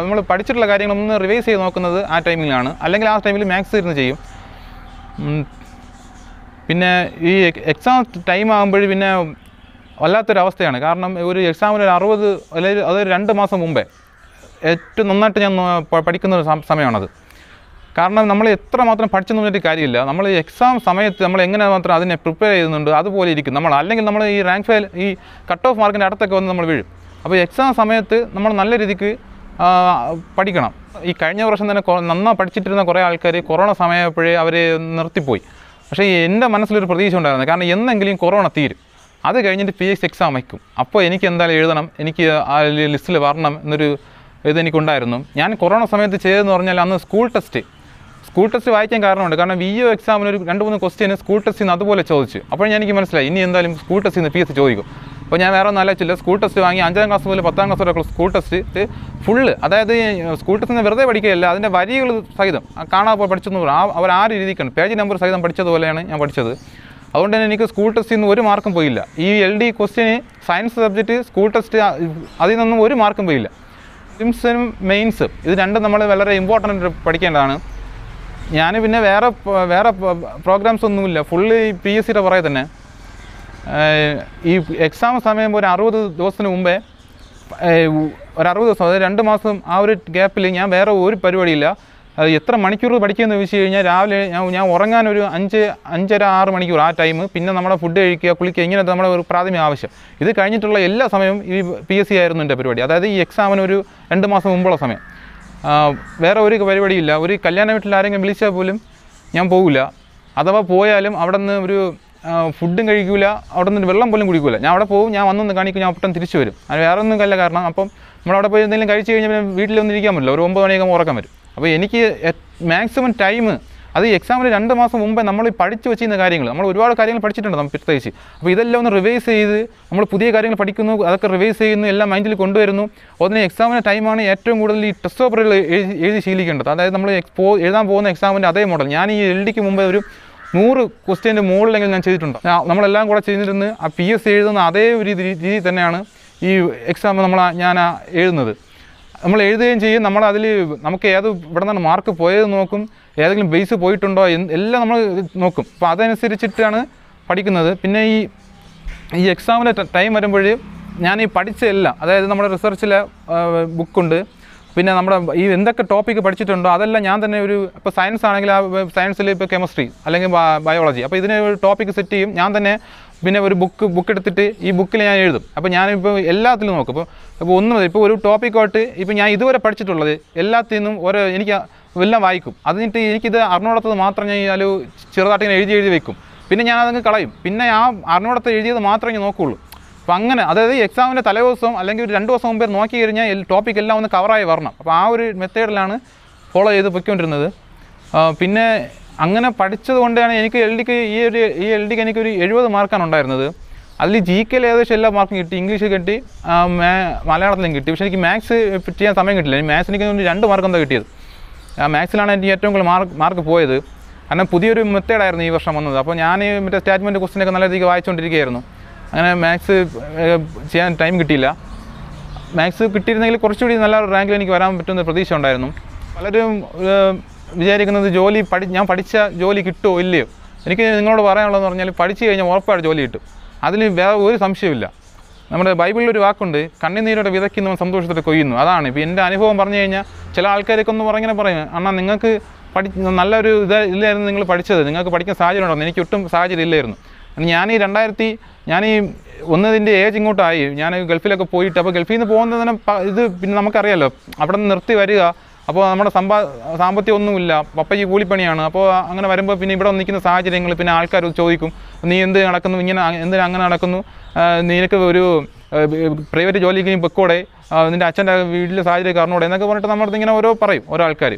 നമ്മൾ പഠിച്ചിട്ടുള്ള കാര്യങ്ങൾ ഒന്ന് റിവൈസ് ചെയ്ത് നോക്കുന്നത് ആ ടൈമിലാണ്. അല്ലെങ്കിൽ ആ ടൈമിൽ മാത്സ് ഇരുന്ന് ചെയ്യും. പിന്നെ ഈ എക്സാം ടൈം ആകുമ്പോൾ പിന്നെ വല്ലാത്തൊരവസ്ഥയാണ്. കാരണം ഒരു എക്സാമിന് ഒരു അറുപത് അല്ലെങ്കിൽ അതൊരു രണ്ട് മാസം മുമ്പേ. ഏറ്റവും നന്നായിട്ട് ഞാൻ പഠിക്കുന്ന ഒരു സമയമാണത്. കാരണം നമ്മൾ എത്ര മാത്രം പഠിച്ചെന്ന് പറഞ്ഞിട്ട് കാര്യമില്ല. നമ്മൾ എക്സാം സമയത്ത് നമ്മൾ എങ്ങനെ മാത്രം അതിനെ പ്രിപ്പയർ ചെയ്യുന്നുണ്ട് അതുപോലെ ഇരിക്കും. നമ്മൾ അല്ലെങ്കിൽ നമ്മൾ ഈ റാങ്ക് ഫയൽ ഈ കട്ട് ഓഫ് മാർക്കിന്റെ അടുത്തൊക്കെ വന്ന് നമ്മൾ വീഴും. അപ്പോൾ എക്സാം സമയത്ത് നമ്മൾ നല്ല രീതിക്ക് പഠിക്കണം. ഈ കഴിഞ്ഞ വർഷം തന്നെ നന്നാ പഠിച്ചിട്ടിരുന്ന കുറേ ആൾക്കാർ കൊറോണ സമയപ്പോഴേ അവർ നിർത്തിപ്പോയി. പക്ഷേ എന്റെ മനസ്സിലൊരു പ്രതീക്ഷ ഉണ്ടായിരുന്നു. കാരണം എന്നെങ്കിലും കൊറോണ തീരും. അത് കഴിഞ്ഞിട്ട് പി എസ് എക്സാം വയ്ക്കും. അപ്പോൾ എനിക്ക് എന്തായാലും എഴുതണം. എനിക്ക് ആ ലിസ്റ്റിൽ വരണം എന്നൊരു ഇതെനിക്കുണ്ടായിരുന്നു ഞാൻ കൊറോണ സമയത്ത് ചെയ്തതെന്ന് പറഞ്ഞാൽ അന്ന് സ്കൂൾ ടെസ്റ്റ് സ്കൂൾ ടെസ്റ്റ് വായിക്കാൻ കാരണമുണ്ട്. കാരണം വി ഒ എക്സാമിന് ഒരു രണ്ട് മൂന്ന് ക്വസ്റ്റ്യൻ സ്കൂൾ ടെസ്റ്റിൽ നിന്ന് അതുപോലെ ചോദിച്ചു. അപ്പോൾ ഞാൻ എനിക്ക് മനസ്സിലായി. ഇനി എന്തായാലും സ്കൂൾ ടെസ്റ്റിൽ നിന്ന് പി എസ് ചോദിക്കും. അപ്പോൾ ഞാൻ വേറെ ഒന്നും ആലോചിച്ചില്ല. സ്കൂൾ ടെസ്റ്റ് വാങ്ങി അഞ്ചാം ക്ലാസ് മുതൽ പത്താം ക്ലാസ് വരെ സ്കൂൾ ടെസ്റ്റ് ഫുള്ള് അതായത് സ്കൂൾ ടെസ്റ്റിന് വെറുതെ പഠിക്കുകയല്ല അതിന്റെ വരികൾ സഹിതം. കാണാതെ പഠിച്ചെന്ന് ആ അവർ ആ രീതിക്കാണ് പേജ് നമ്പർ സഹിതം പഠിച്ചതുപോലെയാണ് ഞാൻ പഠിച്ചത്. അതുകൊണ്ട് തന്നെ എനിക്ക് സ്കൂൾ ടെസ്റ്റിൽ നിന്ന് ഒരു മാർക്കും പോയില്ല. ഈ എൽ ഡി ക്വസ്റ്റ്യന് സയൻസ് സബ്ജക്റ്റ് സ്കൂൾ ടെസ്റ്റ് അതിൽ നിന്നും ഒരു മാർക്കും പോയില്ല. സിംസും മെയിൻസും ഇത് രണ്ടും നമ്മൾ വളരെ ഇമ്പോർട്ടന്റ് പഠിക്കേണ്ടതാണ്. ഞാൻ പിന്നെ വേറെ വേറെ പ്രോഗ്രാംസ് ഒന്നുമില്ല. ഫുള്ള് പി എസ് സിയുടെ പുറകെ തന്നെ. ഈ എക്സാം സമയം ഒരു അറുപത് ദിവസത്തിന് മുമ്പേ ഒരു അറുപത് ദിവസം അതായത് രണ്ട് മാസം ആ ഒരു ഗ്യാപ്പിൽ ഞാൻ വേറെ ഒരു പരിപാടിയില്ല. അത് എത്ര മണിക്കൂർ പഠിക്കുമെന്ന് ചോദിച്ചു കഴിഞ്ഞാൽ രാവിലെ ഞാൻ ഞാൻ ഉറങ്ങാൻ ഒരു അഞ്ച് അഞ്ചര ആറ് മണിക്കൂർ ആ ടൈം പിന്നെ നമ്മുടെ ഫുഡ് കഴിക്കുക കുളിക്കുക ഇങ്ങനത്തെ നമ്മുടെ ഒരു പ്രാഥമിക ആവശ്യം. ഇത് കഴിഞ്ഞിട്ടുള്ള എല്ലാ സമയവും ഈ പി എസ് സി ആയിരുന്നു എന്റെ പരിപാടി. അതായത് ഈ എക്സാമിന് ഒരു രണ്ട് മാസം മുമ്പുള്ള സമയം. വേറെ ഒരു പരിപാടിയില്ല. ഒരു കല്യാണ വീട്ടിൽ ആരെങ്കിലും വിളിച്ചാൽ പോലും ഞാൻ പോകില്ല അഥവാ പോയാലും അവിടെ നിന്ന് ഒരു ഫുഡും കഴിക്കില്ല അവിടെ നിന്ന് വെള്ളം പോലും കുടിക്കില്ല ഞാൻ അവിടെ പോകും ഞാൻ വന്നൊന്ന് കാണിക്കും ഞാൻ ഒട്ടും തിരിച്ചു വരും. അത് വേറെ ഒന്നും കല്ല കാരണം അപ്പം നമ്മളവിടെ പോയി എന്തെങ്കിലും കഴിച്ച് കഴിഞ്ഞാൽ വീട്ടിൽ വീട്ടിലൊന്നും ഇരിക്കാൻ പറ്റില്ല. ഒരു ഒമ്പത് മണിയൊക്കെ ഉറക്കം വരും. അപ്പോൾ എനിക്ക് മാക്സിമം ടൈം അത് ഈ എക്സാമിന് രണ്ട് മാസം മുമ്പേ നമ്മൾ പഠിച്ചു വെച്ചിരുന്ന കാര്യങ്ങൾ നമ്മൾ ഒരുപാട് കാര്യങ്ങൾ പഠിച്ചിട്ടുണ്ട് നമ്മൾ പ്രത്യേകിച്ച്. അപ്പോൾ ഇതെല്ലാം ഒന്ന് റിവൈസ് ചെയ്ത് നമ്മൾ പുതിയ കാര്യങ്ങൾ പഠിക്കുന്നു അതൊക്കെ റിവൈസ് ചെയ്യുന്നു എല്ലാം മൈൻഡിൽ കൊണ്ടുവരുന്നു. അതിന് എക്സാമിന്റെ ടൈമാണ് ഏറ്റവും കൂടുതൽ ഈ ടെസ്റ്റ് പേപ്പറുകൾ എഴുതി ശീലിക്കേണ്ടത്. അതായത് നമ്മൾ എക്സ്പോ എഴുതാൻ പോകുന്ന എക്സാമിന്റെ അതേ മോഡൽ ഞാൻ ഈ എൽ ഡിക്ക് മുമ്പേ ഒരു നൂറ് ക്വസ്റ്റ്യന്റെ മുകളിലെങ്കിലും ഞാൻ ചെയ്തിട്ടുണ്ട്. നമ്മളെല്ലാം കൂടെ ചെയ്തിരുന്ന് ആ പി എസ് എഴുതുന്ന അതേ ഒരു രീതി തന്നെയാണ് ഈ എക്സാം നമ്മൾ ഞാൻ എഴുതുന്നത്. നമ്മൾ എഴുതുകയും ചെയ്യും. നമ്മൾ അതിൽ നമുക്ക് ഏത് ഇവിടെ നിന്നാണ് മാർക്ക് പോയത് നോക്കും. ഏതെങ്കിലും ബേസ് പോയിട്ടുണ്ടോ എല്ലാം നമ്മൾ നോക്കും. അപ്പോൾ അതനുസരിച്ചിട്ടാണ് പഠിക്കുന്നത്. പിന്നെ ഈ ഈ എക്സാമിന്റെ ടൈം വരുമ്പോൾ ഞാൻ ഈ പഠിച്ചതെല്ലാം അതായത് നമ്മുടെ റിസർച്ചിലെ ബുക്കുണ്ട് പിന്നെ നമ്മുടെ ഈ എന്തൊക്കെ ടോപ്പിക്ക് പഠിച്ചിട്ടുണ്ടോ അതെല്ലാം ഞാൻ തന്നെ ഒരു ഇപ്പോൾ സയൻസ് ആണെങ്കിൽ ആ സയൻസിൽ ഇപ്പോൾ കെമിസ്ട്രി അല്ലെങ്കിൽ ബയോളജി അപ്പോൾ ഇതിനെ ഒരു ടോപ്പിക്ക് സെറ്റ് ചെയ്യും. ഞാൻ തന്നെ പിന്നെ ഒരു ബുക്ക് ബുക്ക് എടുത്തിട്ട് ഈ ബുക്കിൽ ഞാൻ എഴുതും. അപ്പോൾ ഞാനിപ്പോൾ എല്ലാത്തിലും നോക്കും. അപ്പോൾ ഇപ്പോൾ ഒന്നും ഇപ്പോൾ ഒരു ടോപ്പിക്കായിട്ട് ഇപ്പോൾ ഞാൻ ഇതുവരെ പഠിച്ചിട്ടുള്ളത് എല്ലാത്തിൽ നിന്നും ഓരോ എനിക്ക് എല്ലാം വായിക്കും. അതിനിട്ട് എനിക്കിത് അറിഞ്ഞോടത്തത് മാത്രം ഞാൻ അതിൽ ചെറുതായിട്ട് ഇങ്ങനെ എഴുതി എഴുതി വെക്കും. പിന്നെ ഞാൻ അതങ്ങ് കളയും. പിന്നെ ആ അറിഞ്ഞോടത്ത് എഴുതിയത് മാത്രമേ ഞാൻ നോക്കുകയുള്ളൂ അപ്പോൾ അങ്ങനെ അതായത് എക്സാമിന്റെ തലേദിവസം അല്ലെങ്കിൽ ഒരു രണ്ട് ദിവസം മുമ്പേ നോക്കി കഴിഞ്ഞാൽ ടോപ്പിക് എല്ലാം ഒന്ന് കവറായി വരണം. അപ്പോൾ ആ ഒരു മെത്തേഡിലാണ് ഫോളോ ചെയ്ത് പൊയ്ക്കൊണ്ടിരുന്നത്. പിന്നെ അങ്ങനെ പഠിച്ചത് കൊണ്ടാണ് എനിക്ക് എൽ ഡിക്ക് ഈ ഒരു ഈ എൽ ഡിക്ക് എനിക്കൊരു എഴുപത് മാർക്കാണ് ഉണ്ടായിരുന്നത്. അതിൽ ജി കെയിൽ ഏകദേശം എല്ലാ മാർക്കും കിട്ടി. ഇംഗ്ലീഷ് കിട്ടി മലയാളത്തിലും കിട്ടി. പക്ഷേ എനിക്ക് മാത്സ് ചെയ്യാൻ സമയം കിട്ടില്ല. മാത്സ് എനിക്ക് രണ്ട് മാർക്ക് എന്താ കിട്ടിയത്. ആ മാത്സിലാണ് എനിക്ക് ഏറ്റവും കൂടുതൽ മാർക്ക് മാർക്ക് പോയത്. കാരണം പുതിയൊരു മെത്തേഡായിരുന്നു ഈ വർഷം വന്നത്. അപ്പോൾ ഞാൻ മറ്റേ സ്റ്റേറ്റ്മെന്റ് ക്വസ്റ്റിനൊക്കെ നല്ല രീതിക്ക് വായിച്ചുകൊണ്ടിരിക്കുകയായിരുന്നു. അങ്ങനെ മാത്സ് ചെയ്യാൻ ടൈം കിട്ടിയില്ല. മാത്സ് കിട്ടിയിരുന്നെങ്കിൽ കുറച്ചുകൂടി നല്ല റാങ്കിൽ എനിക്ക് വരാൻ പറ്റുന്ന പ്രതീക്ഷ ഉണ്ടായിരുന്നു. പലരും വിചാരിക്കുന്നത് ജോലി പഠി ഞാൻ പഠിച്ച ജോലി കിട്ടുമോ ഇല്ലയോ? എനിക്ക് നിങ്ങളോട് പറയാനുള്ളതെന്ന് പറഞ്ഞാൽ പഠിച്ചു കഴിഞ്ഞാൽ ഉറപ്പായിട്ട് ജോലി കിട്ടും. അതിന് വേറെ ഒരു സംശയമില്ല നമ്മുടെ ബൈബിളിൽ ഒരു വാക്കുണ്ട് കണ്ണിനീരോടെ വിതയ്ക്കുന്നവൻ സന്തോഷത്തോടെ കൊയ്യുന്നു. അതാണ്. ഇപ്പോൾ എന്റെ അനുഭവം പറഞ്ഞു കഴിഞ്ഞാൽ ചില ആൾക്കാരൊക്കെ ഒന്ന് പറഞ്ഞിങ്ങനെ പറയും അണ്ണാ നിങ്ങൾക്ക് പഠി നല്ലൊരു ഇത് ഇല്ലായിരുന്നു നിങ്ങൾ പഠിച്ചത് നിങ്ങൾക്ക് പഠിക്കാൻ സാഹചര്യം ഉണ്ടായിരുന്നു എനിക്ക് ഒട്ടും സാഹചര്യം ഇല്ലായിരുന്നു. ഞാൻ ഈ രണ്ടായിരത്തി ഞാൻ ഈ ഒന്നതിന്റെ ഏജ് ഇങ്ങോട്ടായി. ഞാൻ ഗൾഫിലൊക്കെ പോയിട്ട് അപ്പോൾ ഗൾഫിൽ നിന്ന് പോകുന്നതിന് ഇത് പിന്നെ നമുക്കറിയാലോ അവിടെ നിന്ന് നിർത്തി വരിക അപ്പോൾ നമ്മുടെ സമ്പാ സാമ്പത്തികം ഒന്നുമില്ല പപ്പയ്ക്ക് കൂലിപ്പണിയാണ്. അപ്പോൾ അങ്ങനെ വരുമ്പോൾ പിന്നെ ഇവിടെ നിൽക്കുന്ന സാഹചര്യങ്ങൾ പിന്നെ ആൾക്കാർ ചോദിക്കും നീ എന്ത് നടക്കുന്നു? ഇങ്ങനെ എന്തിനാ അങ്ങനെ നടക്കുന്നു? നിനക്ക് ഒരു പ്രൈവറ്റ് ജോലിക്ക് നീ പൊക്കോടെ? നിന്റെ അച്ഛന്റെ വീട്ടിലെ സാഹചര്യം കാരണോടെ? എന്നൊക്കെ പറഞ്ഞിട്ട് നമ്മുടെ ഇങ്ങനെ ഓരോ പറയും ഓരോ ആൾക്കാർ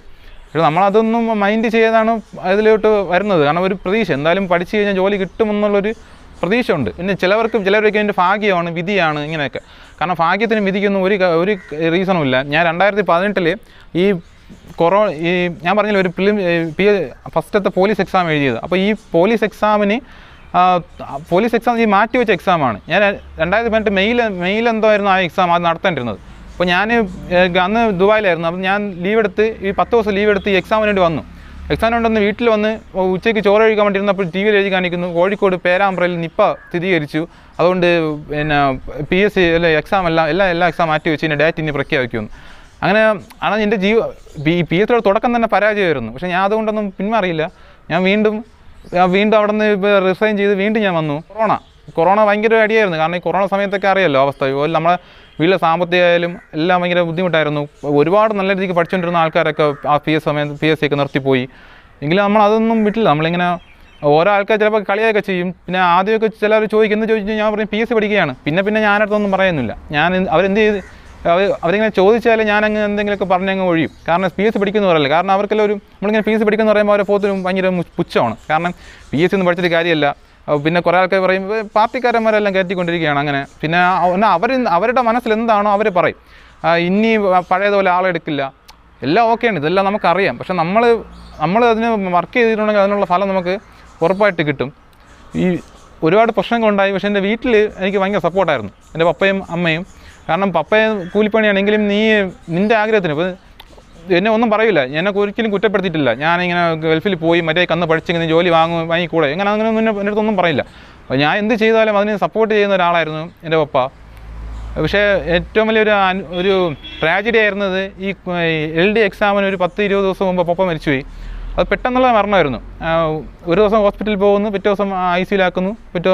പക്ഷേ നമ്മളതൊന്നും മൈൻഡ് ചെയ്താണ് അതിലോട്ട് വരുന്നത്. കാരണം ഒരു പ്രതീക്ഷ. എന്തായാലും പഠിച്ചു കഴിഞ്ഞാൽ ജോലി കിട്ടുമെന്നുള്ളൊരു പ്രതീക്ഷ ഉണ്ട് പിന്നെ ചിലവർക്ക് ചിലവരൊക്കെ എന്റെ ഭാഗ്യമാണ് വിധിയാണ് ഇങ്ങനെയൊക്കെ. കാരണം ഭാഗ്യത്തിന് വിധിക്കൊന്നും ഒരു ഒരു റീസണുമില്ല ഞാൻ രണ്ടായിരത്തി പതിനെട്ടിൽ ഈ കൊറോ ഈ ഞാൻ പറഞ്ഞില്ല ഒരു പ്രിലിം പി ഫസ്റ്റത്തെ പോലീസ് എക്സാം എഴുതിയത്. അപ്പോൾ ഈ പോലീസ് എക്സാമിന് പോലീസ് എക്സാം ഈ മാറ്റി വെച്ച എക്സാമാണ് ഞാൻ രണ്ടായിരത്തി പതിനെട്ട് മെയിൽ മെയിൽ എന്തോ ആയിരുന്നു ആ എക്സാം അത് നടത്തേണ്ടിരുന്നത്. അപ്പോൾ ഞാൻ അന്ന് ദുബായിലായിരുന്നു. അപ്പം ഞാൻ ലീവ് എടുത്ത് ഈ പത്ത് ദിവസം ലീവ് എടുത്ത് ഈ എക്സാമിന് വേണ്ടി വന്നു. എക്സാമിന് വേണ്ടി വന്ന് വീട്ടിൽ വന്ന് ഉച്ചയ്ക്ക് ചോറ് കഴിക്കാൻ വേണ്ടിയിരുന്നപ്പോൾ ടി വിയിൽ എഴുതി കാണിക്കുന്നു. കോഴിക്കോട് പേരാമ്പ്രയിൽ നിപ്പ സ്ഥിരീകരിച്ചു. അതുകൊണ്ട് പിന്നെ പി എസ് സി അല്ലെ എക്സാം എല്ലാം എല്ലാ എല്ലാ എക്സാം മാറ്റി വെച്ച് ഇതിന്റെ ഡേറ്റ് ഇനി പ്രഖ്യാപിക്കുമെന്ന്. അങ്ങനെ ആണ് എന്റെ ജീവ പി എസ് സിയുടെ തുടക്കം തന്നെ പരാജയമായിരുന്നു. പക്ഷേ ഞാൻ അതുകൊണ്ടൊന്നും പിന്മാറിയില്ല. ഞാൻ വീണ്ടും വീണ്ടും അവിടെ നിന്ന് റിസൈൻ ചെയ്ത് വീണ്ടും ഞാൻ വന്നു. കൊറോണ. കൊറോണ ഭയങ്കര അടിയായിരുന്നു. കാരണം ഈ കൊറോണ സമയത്തൊക്കെ അറിയാമല്ലോ അവസ്ഥ. ഇതുപോലെ നമ്മളെ വീട്ടിലെ സാമ്പത്തികമായാലും എല്ലാം ഭയങ്കര ബുദ്ധിമുട്ടായിരുന്നു. ഒരുപാട് നല്ല രീതിക്ക് പഠിച്ചുകൊണ്ടിരുന്ന ആൾക്കാരൊക്കെ ആ പി എസ് സമയത്ത് പി എസ് സി ഒക്കെ നിർത്തിപ്പോയി. എങ്കിലും നമ്മൾ അതൊന്നും വിട്ടില്ല. നമ്മളിങ്ങനെ ഓരോ ആൾക്കാർ ചിലപ്പോൾ കളിയൊക്കെ ചെയ്യും. പിന്നെ ആദ്യമൊക്കെ ചിലർ ചോദിക്കുന്നത് ചോദിച്ചു? ഞാൻ പറയും പി എസ് സി പഠിക്കുകയാണ്. പിന്നെ പിന്നെ ഞാനടുത്തൊന്നും പറയുന്നില്ല. ഞാൻ അവരെന്ത് ചെയ്ത് അവർ അവരിങ്ങനെ ചോദിച്ചാൽ ഞാനങ്ങ് എന്തെങ്കിലുമൊക്കെ പറഞ്ഞങ്ങ് ഒഴിയും. കാരണം പി എസ് പഠിക്കുന്ന പറയല്ലേ കാരണം അവർക്കെല്ലാം ഒരു നമ്മളിങ്ങനെ പി എസ് പഠിക്കുന്ന പറയുമ്പോൾ അവരെ പോത്തിനും ഭയങ്കര പുച്ഛമാണ്. കാരണം പി എസ് ഒന്നും പഠിച്ചിട്ട് കാര്യമല്ല. പിന്നെ കുറേ ആൾക്കാർ പറയും "ഏ, പാർട്ടിക്കാരന്മാരെല്ലാം കയറ്റിക്കൊണ്ടിരിക്കുകയാണ് അങ്ങനെ. പിന്നെ എന്നാൽ അവർ അവരുടെ മനസ്സിൽ എന്താണോ അവർ പറയും. ഇനി പഴയതുപോലെ ആളെടുക്കില്ല എല്ലാം ഓക്കെയാണ് ഇതെല്ലാം നമുക്കറിയാം. പക്ഷെ നമ്മൾ നമ്മൾ അതിന് വർക്ക് ചെയ്തിട്ടുണ്ടെങ്കിൽ അതിനുള്ള ഫലം നമുക്ക് ഉറപ്പായിട്ട് കിട്ടും. ഈ ഒരുപാട് പ്രശ്നങ്ങളുണ്ടായി. പക്ഷേ എന്റെ വീട്ടിൽ എനിക്ക് ഭയങ്കര സപ്പോർട്ടായിരുന്നു എന്റെ പപ്പയും അമ്മയും കാരണം പപ്പയെ കൂലിപ്പണിയാണെങ്കിലും നീ നിന്റെ ആഗ്രഹത്തിന് ഇപ്പോൾ എന്നെ ഒന്നും പറയില്ല എന്നെ ഒരിക്കലും കുറ്റപ്പെടുത്തിയിട്ടില്ല. ഞാനിങ്ങനെ ഗൾഫിൽ പോയി മറ്റേ കന്ന് പഠിച്ചിങ്ങനെ ജോലി വാങ്ങും വാങ്ങിക്കൂടെ? അങ്ങനെ അങ്ങനെ ഒന്നും എന്റെ അടുത്തൊന്നും പറയില്ല. അപ്പോൾ ഞാൻ എന്ത് ചെയ്താലും അതിനെ സപ്പോർട്ട് ചെയ്യുന്ന ഒരാളായിരുന്നു എന്റെ പപ്പ. പക്ഷേ ഏറ്റവും വലിയൊരു ഒരു ട്രാജഡി ആയിരുന്നത് ഈ എൽ ഡി എക്സാമിന് ഒരു പത്ത് ഇരുപത് ദിവസം മുമ്പ് പപ്പ മരിച്ചുപോയി. അത് പെട്ടെന്നുള്ള മരണമായിരുന്നു. ഒരു ദിവസം ഹോസ്പിറ്റലിൽ പോകുന്നു പിറ്റേ ദിവസം ഐ സിയിലാക്കുന്നു പിറ്റേ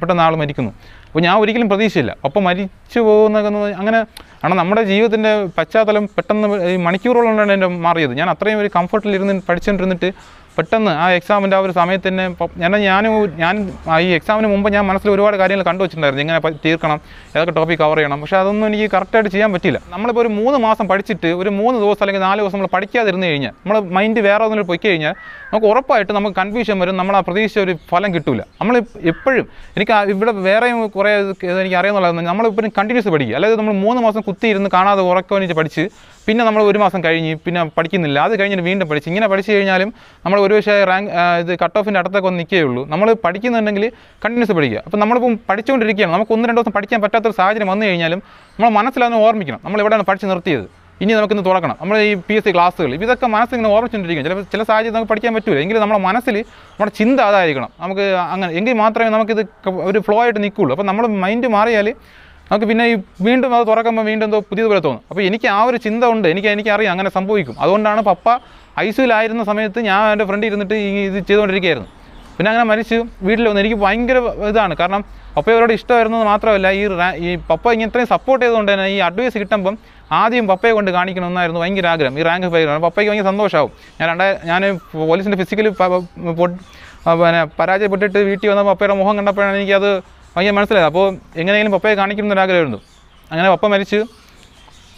പെട്ടെന്ന് ആൾ മരിക്കുന്നു. അപ്പോൾ ഞാൻ ഒരിക്കലും പ്രതീക്ഷയില്ല. ഒപ്പം മരിച്ചു പോകുന്ന അങ്ങനെ കാരണം നമ്മുടെ ജീവിതത്തിന്റെ പശ്ചാത്തലം പെട്ടെന്ന് ഈ മണിക്കൂറുകളുണ്ടാണ് എന്റെ മാറിയത്. ഞാൻ അത്രയും ഒരു കംഫർട്ടിൽ ഇരുന്ന് പഠിച്ചുകൊണ്ടിരുന്നിട്ട് പെട്ടെന്ന് ആ എക്സാമിന്റെ ആ ഒരു സമയത്ത് തന്നെ ഞാൻ ഞാനും ഞാൻ ഈ എക്സാമിന് മുമ്പ് ഞാൻ മനസ്സിൽ ഒരുപാട് കാര്യങ്ങൾ കണ്ടു വെച്ചിട്ടുണ്ടായിരുന്നു. എങ്ങനെ തീർക്കണം ഏതൊക്കെ ടോപ്പിക് കവർ ചെയ്യണം. പക്ഷേ അതൊന്നും എനിക്ക് കറക്റ്റായിട്ട് ചെയ്യാൻ പറ്റില്ല നമ്മളിപ്പോൾ ഒരു മൂന്ന് മാസം പഠിച്ചിട്ട് ഒരു മൂന്ന് ദിവസം അല്ലെങ്കിൽ നാല് ദിവസം നമ്മൾ പഠിക്കാതിരുന്ന് കഴിഞ്ഞാൽ നമ്മൾ മൈൻഡ് വേറെ ഒന്നിൽ പോയി കഴിഞ്ഞാൽ നമുക്ക് ഉറപ്പായിട്ട് നമുക്ക് കൺഫ്യൂഷൻ വരും നമ്മൾ ആ പ്രതീക്ഷ ഒരു ഫലം കിട്ടില്ല നമ്മൾ എപ്പോഴും എനിക്ക് ഇവിടെ വേറെയും കുറേ എനിക്ക് അറിയാമെന്നുള്ളത് നമ്മളിപ്പോഴും കണ്ടിന്യൂസ് പഠിക്കുക. അല്ലാതെ നമ്മൾ മൂന്ന് മാസം കുത്തിയിരുന്ന് കാണാതെ ഉറക്കവനിച്ച് പഠിച്ച് പിന്നെ നമ്മൾ ഒരു മാസം കഴിഞ്ഞ് പിന്നെ പഠിക്കുന്നില്ല. അത് കഴിഞ്ഞിട്ട് വീണ്ടും പഠിച്ച്. ഇങ്ങനെ പഠിച്ചു കഴിഞ്ഞാലും നമ്മൾ ഒരു പക്ഷേ റാങ്ക് ഇത് കട്ട് ഓഫിന്റെ അടുത്തൊക്കെ ഒന്ന് നിൽക്കേ ഉള്ളൂ. നമ്മൾ പഠിക്കുന്നുണ്ടെങ്കിൽ കണ്ടിന്യൂസ് പഠിക്കുക. അപ്പോൾ നമ്മളിപ്പം പഠിച്ചുകൊണ്ടിരിക്കുകയാണ് നമുക്ക് ഒന്ന് രണ്ട് ദിവസം പഠിക്കാൻ പറ്റാത്തൊരു സാഹചര്യം വന്നു കഴിഞ്ഞാലും നമ്മൾ മനസ്സിലൊന്ന് ഓർമ്മിക്കണം. നമ്മൾ എവിടെയാണ് പഠിച്ച് നിർത്തിയത്? ഇനി നമുക്കിന്ന് തുടക്കണം നമ്മൾ ഈ പി എസ് സി ക്ലാസ്സുകൾ ഇതൊക്കെ മനസ്സിങ്ങനെ ഓർമ്മിച്ചുകൊണ്ടിരിക്കും ചില ചില സാഹചര്യം നമുക്ക് പഠിക്കാൻ പറ്റില്ല എങ്കിലും നമ്മുടെ മനസ്സിൽ നമ്മുടെ ചിന്ത അതായിരിക്കണം. നമുക്ക് അങ്ങനെ എങ്കിൽ മാത്രമേ നമുക്കിത് ഒരു ഫ്ലോ ആയിട്ട് നിൽക്കുകയുള്ളൂ അപ്പോൾ നമ്മൾ മൈൻഡ് മാറിയാൽ നമുക്ക് പിന്നെ ഈ വീണ്ടും അത് തുറക്കുമ്പോൾ വീണ്ടും എന്തോ പുതിയതുപോലെ തോന്നും. അപ്പോൾ എനിക്ക് ആ ഒരു ചിന്ത ഉണ്ട്. എനിക്ക് എനിക്കറിയാം അങ്ങനെ സംഭവിക്കും. അതുകൊണ്ടാണ് പപ്പ ഐ സിയിലായിരുന്ന സമയത്ത് ഞാൻ എന്റെ ഫ്രണ്ട് ഇരുന്നിട്ട് ഇത് ചെയ്തുകൊണ്ടിരിക്കുകയായിരുന്നു. പിന്നെ അങ്ങനെ മരിച്ചു. വീട്ടിൽ വന്നു എനിക്ക് ഭയങ്കര ഇതാണ്. കാരണം പപ്പയോട് ഇഷ്ടമായിരുന്നത് മാത്രമല്ല ഈ ഈ പപ്പ ഇങ്ങനെ ഇത്രയും സപ്പോർട്ട് ചെയ്തുകൊണ്ട് തന്നെ ഈ അഡ്വൈസ് കിട്ടുമ്പം ആദ്യം പപ്പയെ കൊണ്ട് കാണിക്കണമെന്നായിരുന്നു ഭയങ്കര ആഗ്രഹം. ഈ റാങ്ക് ഫൈവ് പപ്പയ്ക്ക് ഭയങ്കര സന്തോഷമാവും ഞാൻ രണ്ടായ ഞാൻ പോലീസിന്റെ ഫിസിക്കലി പിന്നെ പരാജയപ്പെട്ടിട്ട് വീട്ടിൽ വന്നപ്പോൾ പപ്പയുടെ മുഖം കണ്ടപ്പോഴാണ് എനിക്കത് ഭയങ്കര മനസ്സിലായത് അപ്പോൾ എങ്ങനെയെങ്കിലും പപ്പയെ കാണിക്കണം എന്നൊരാഗ്രഹമായിരുന്നു അങ്ങനെ പപ്പ മരിച്ച്.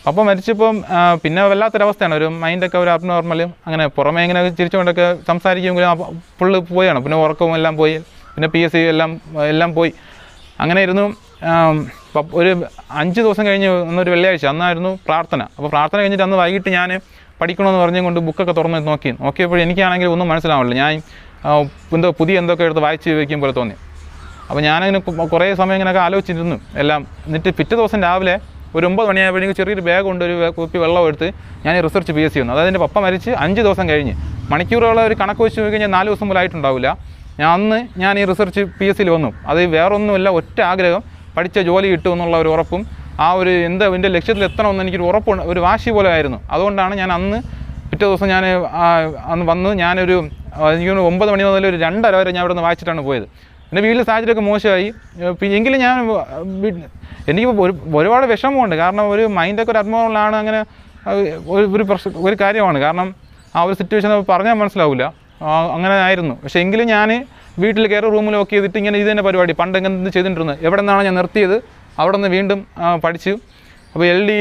പപ്പ മരിച്ചപ്പം പിന്നെ വല്ലാത്തൊരവസ്ഥയാണ്. ഒരു മൈൻഡൊക്കെ ഒരു അബ്നോർമൽ അങ്ങനെ പുറമേ ഇങ്ങനെ ചിരിച്ചുകൊണ്ടൊക്കെ സംസാരിക്കുമെങ്കിലും ഫുള്ള് പോയാണ്. പിന്നെ ഉറക്കവും എല്ലാം പോയി. പിന്നെ പി എസ് സി എല്ലാം എല്ലാം പോയി. അങ്ങനെ ഇരുന്നു. ഒരു അഞ്ച് ദിവസം കഴിഞ്ഞ് അന്നൊരു വെള്ളിയാഴ്ച അന്നായിരുന്നു പ്രാർത്ഥന. അപ്പോൾ പ്രാർത്ഥന കഴിഞ്ഞിട്ട് അന്ന് വൈകിട്ട് ഞാൻ പഠിക്കണമെന്ന് പറഞ്ഞുകൊണ്ട് ബുക്കൊക്കെ തുറന്ന് നോക്കി. നോക്കിയപ്പോൾ എനിക്കാണെങ്കിൽ ഒന്നും മനസ്സിലാവില്ല ഞാൻ എന്തോ പുതിയ എന്തൊക്കെ എടുത്ത് വായിച്ച് വയ്ക്കും പോലെ തോന്നി. അപ്പോൾ കു- കുറേ സമയം ഇങ്ങനെയൊക്കെ ആലോചിച്ചിരുന്നു. എല്ലാം എന്നിട്ട് പിറ്റേ ദിവസം രാവിലെ ഒരു ഒമ്പത് മണിയായപ്പോഴേക്കും ചെറിയൊരു ബാഗ് കൊണ്ട് ഒരു കുപ്പി വെള്ളം എടുത്ത് ഞാൻ റിസർച്ച് പി എസ് സി വന്നു. അതായത് എന്റെ പപ്പ മരിച്ച് അഞ്ച് ദിവസം കഴിഞ്ഞ്. മണിക്കൂറുള്ള ഒരു കണക്ക് വെച്ച് കഴിഞ്ഞാൽ നാല് ദിവസം പോലും ഞാൻ അന്ന് ഞാൻ ഈ റിസർച്ച് പി എസ് സിയിൽ വന്നു. അത് വേറൊന്നുമില്ല ഒറ്റ ആഗ്രഹം. പഠിച്ച ജോലി കിട്ടും എന്നുള്ള ഒരു ഉറപ്പും. ആ ഒരു എന്താ എന്റെ ലക്ഷ്യത്തിൽ എത്തണമെന്ന് എനിക്കൊരു ഉറപ്പുണ്ട് ഒരു വാശി പോലെ ആയിരുന്നു. അതുകൊണ്ടാണ് ഞാൻ അന്ന് പിറ്റേ ദിവസം ഞാൻ അന്ന് വന്ന് ഞാനൊരു എനിക്ക് ഒമ്പത് മണി മുതൽ ഒരു രണ്ടര വരെ ഞാൻ ഇവിടെ നിന്ന് വായിച്ചിട്ടാണ് പോയത്. എന്റെ വീട്ടിലെ സാഹചര്യമൊക്കെ മോശമായി. എങ്കിലും ഞാൻ എനിക്ക് ഒരു ഒരുപാട് വിഷമമുണ്ട്. കാരണം ഒരു മൈൻഡൊക്കെ ഒരു അത്മാവുള്ളതാണ് അങ്ങനെ ഒരു പ്രശ്ന ഒരു കാര്യമാണ്. കാരണം ആ ഒരു സിറ്റുവേഷൻ പറഞ്ഞാൽ മനസ്സിലാവില്ല അങ്ങനെ ആയിരുന്നു. പക്ഷേ എങ്കിലും ഞാൻ വീട്ടിൽ കയറി റൂമിൽ ഒക്കെ ചെയ്തിട്ട് ഇങ്ങനെ ഇത് തന്നെ പരിപാടി. പണ്ട് എങ്ങനെ ചെയ്തിട്ടിരുന്നത്. എവിടെ നിന്നാണ് ഞാൻ നിർത്തിയത് അവിടെ നിന്ന് വീണ്ടും പഠിച്ചു. അപ്പോൾ എൽ ഡി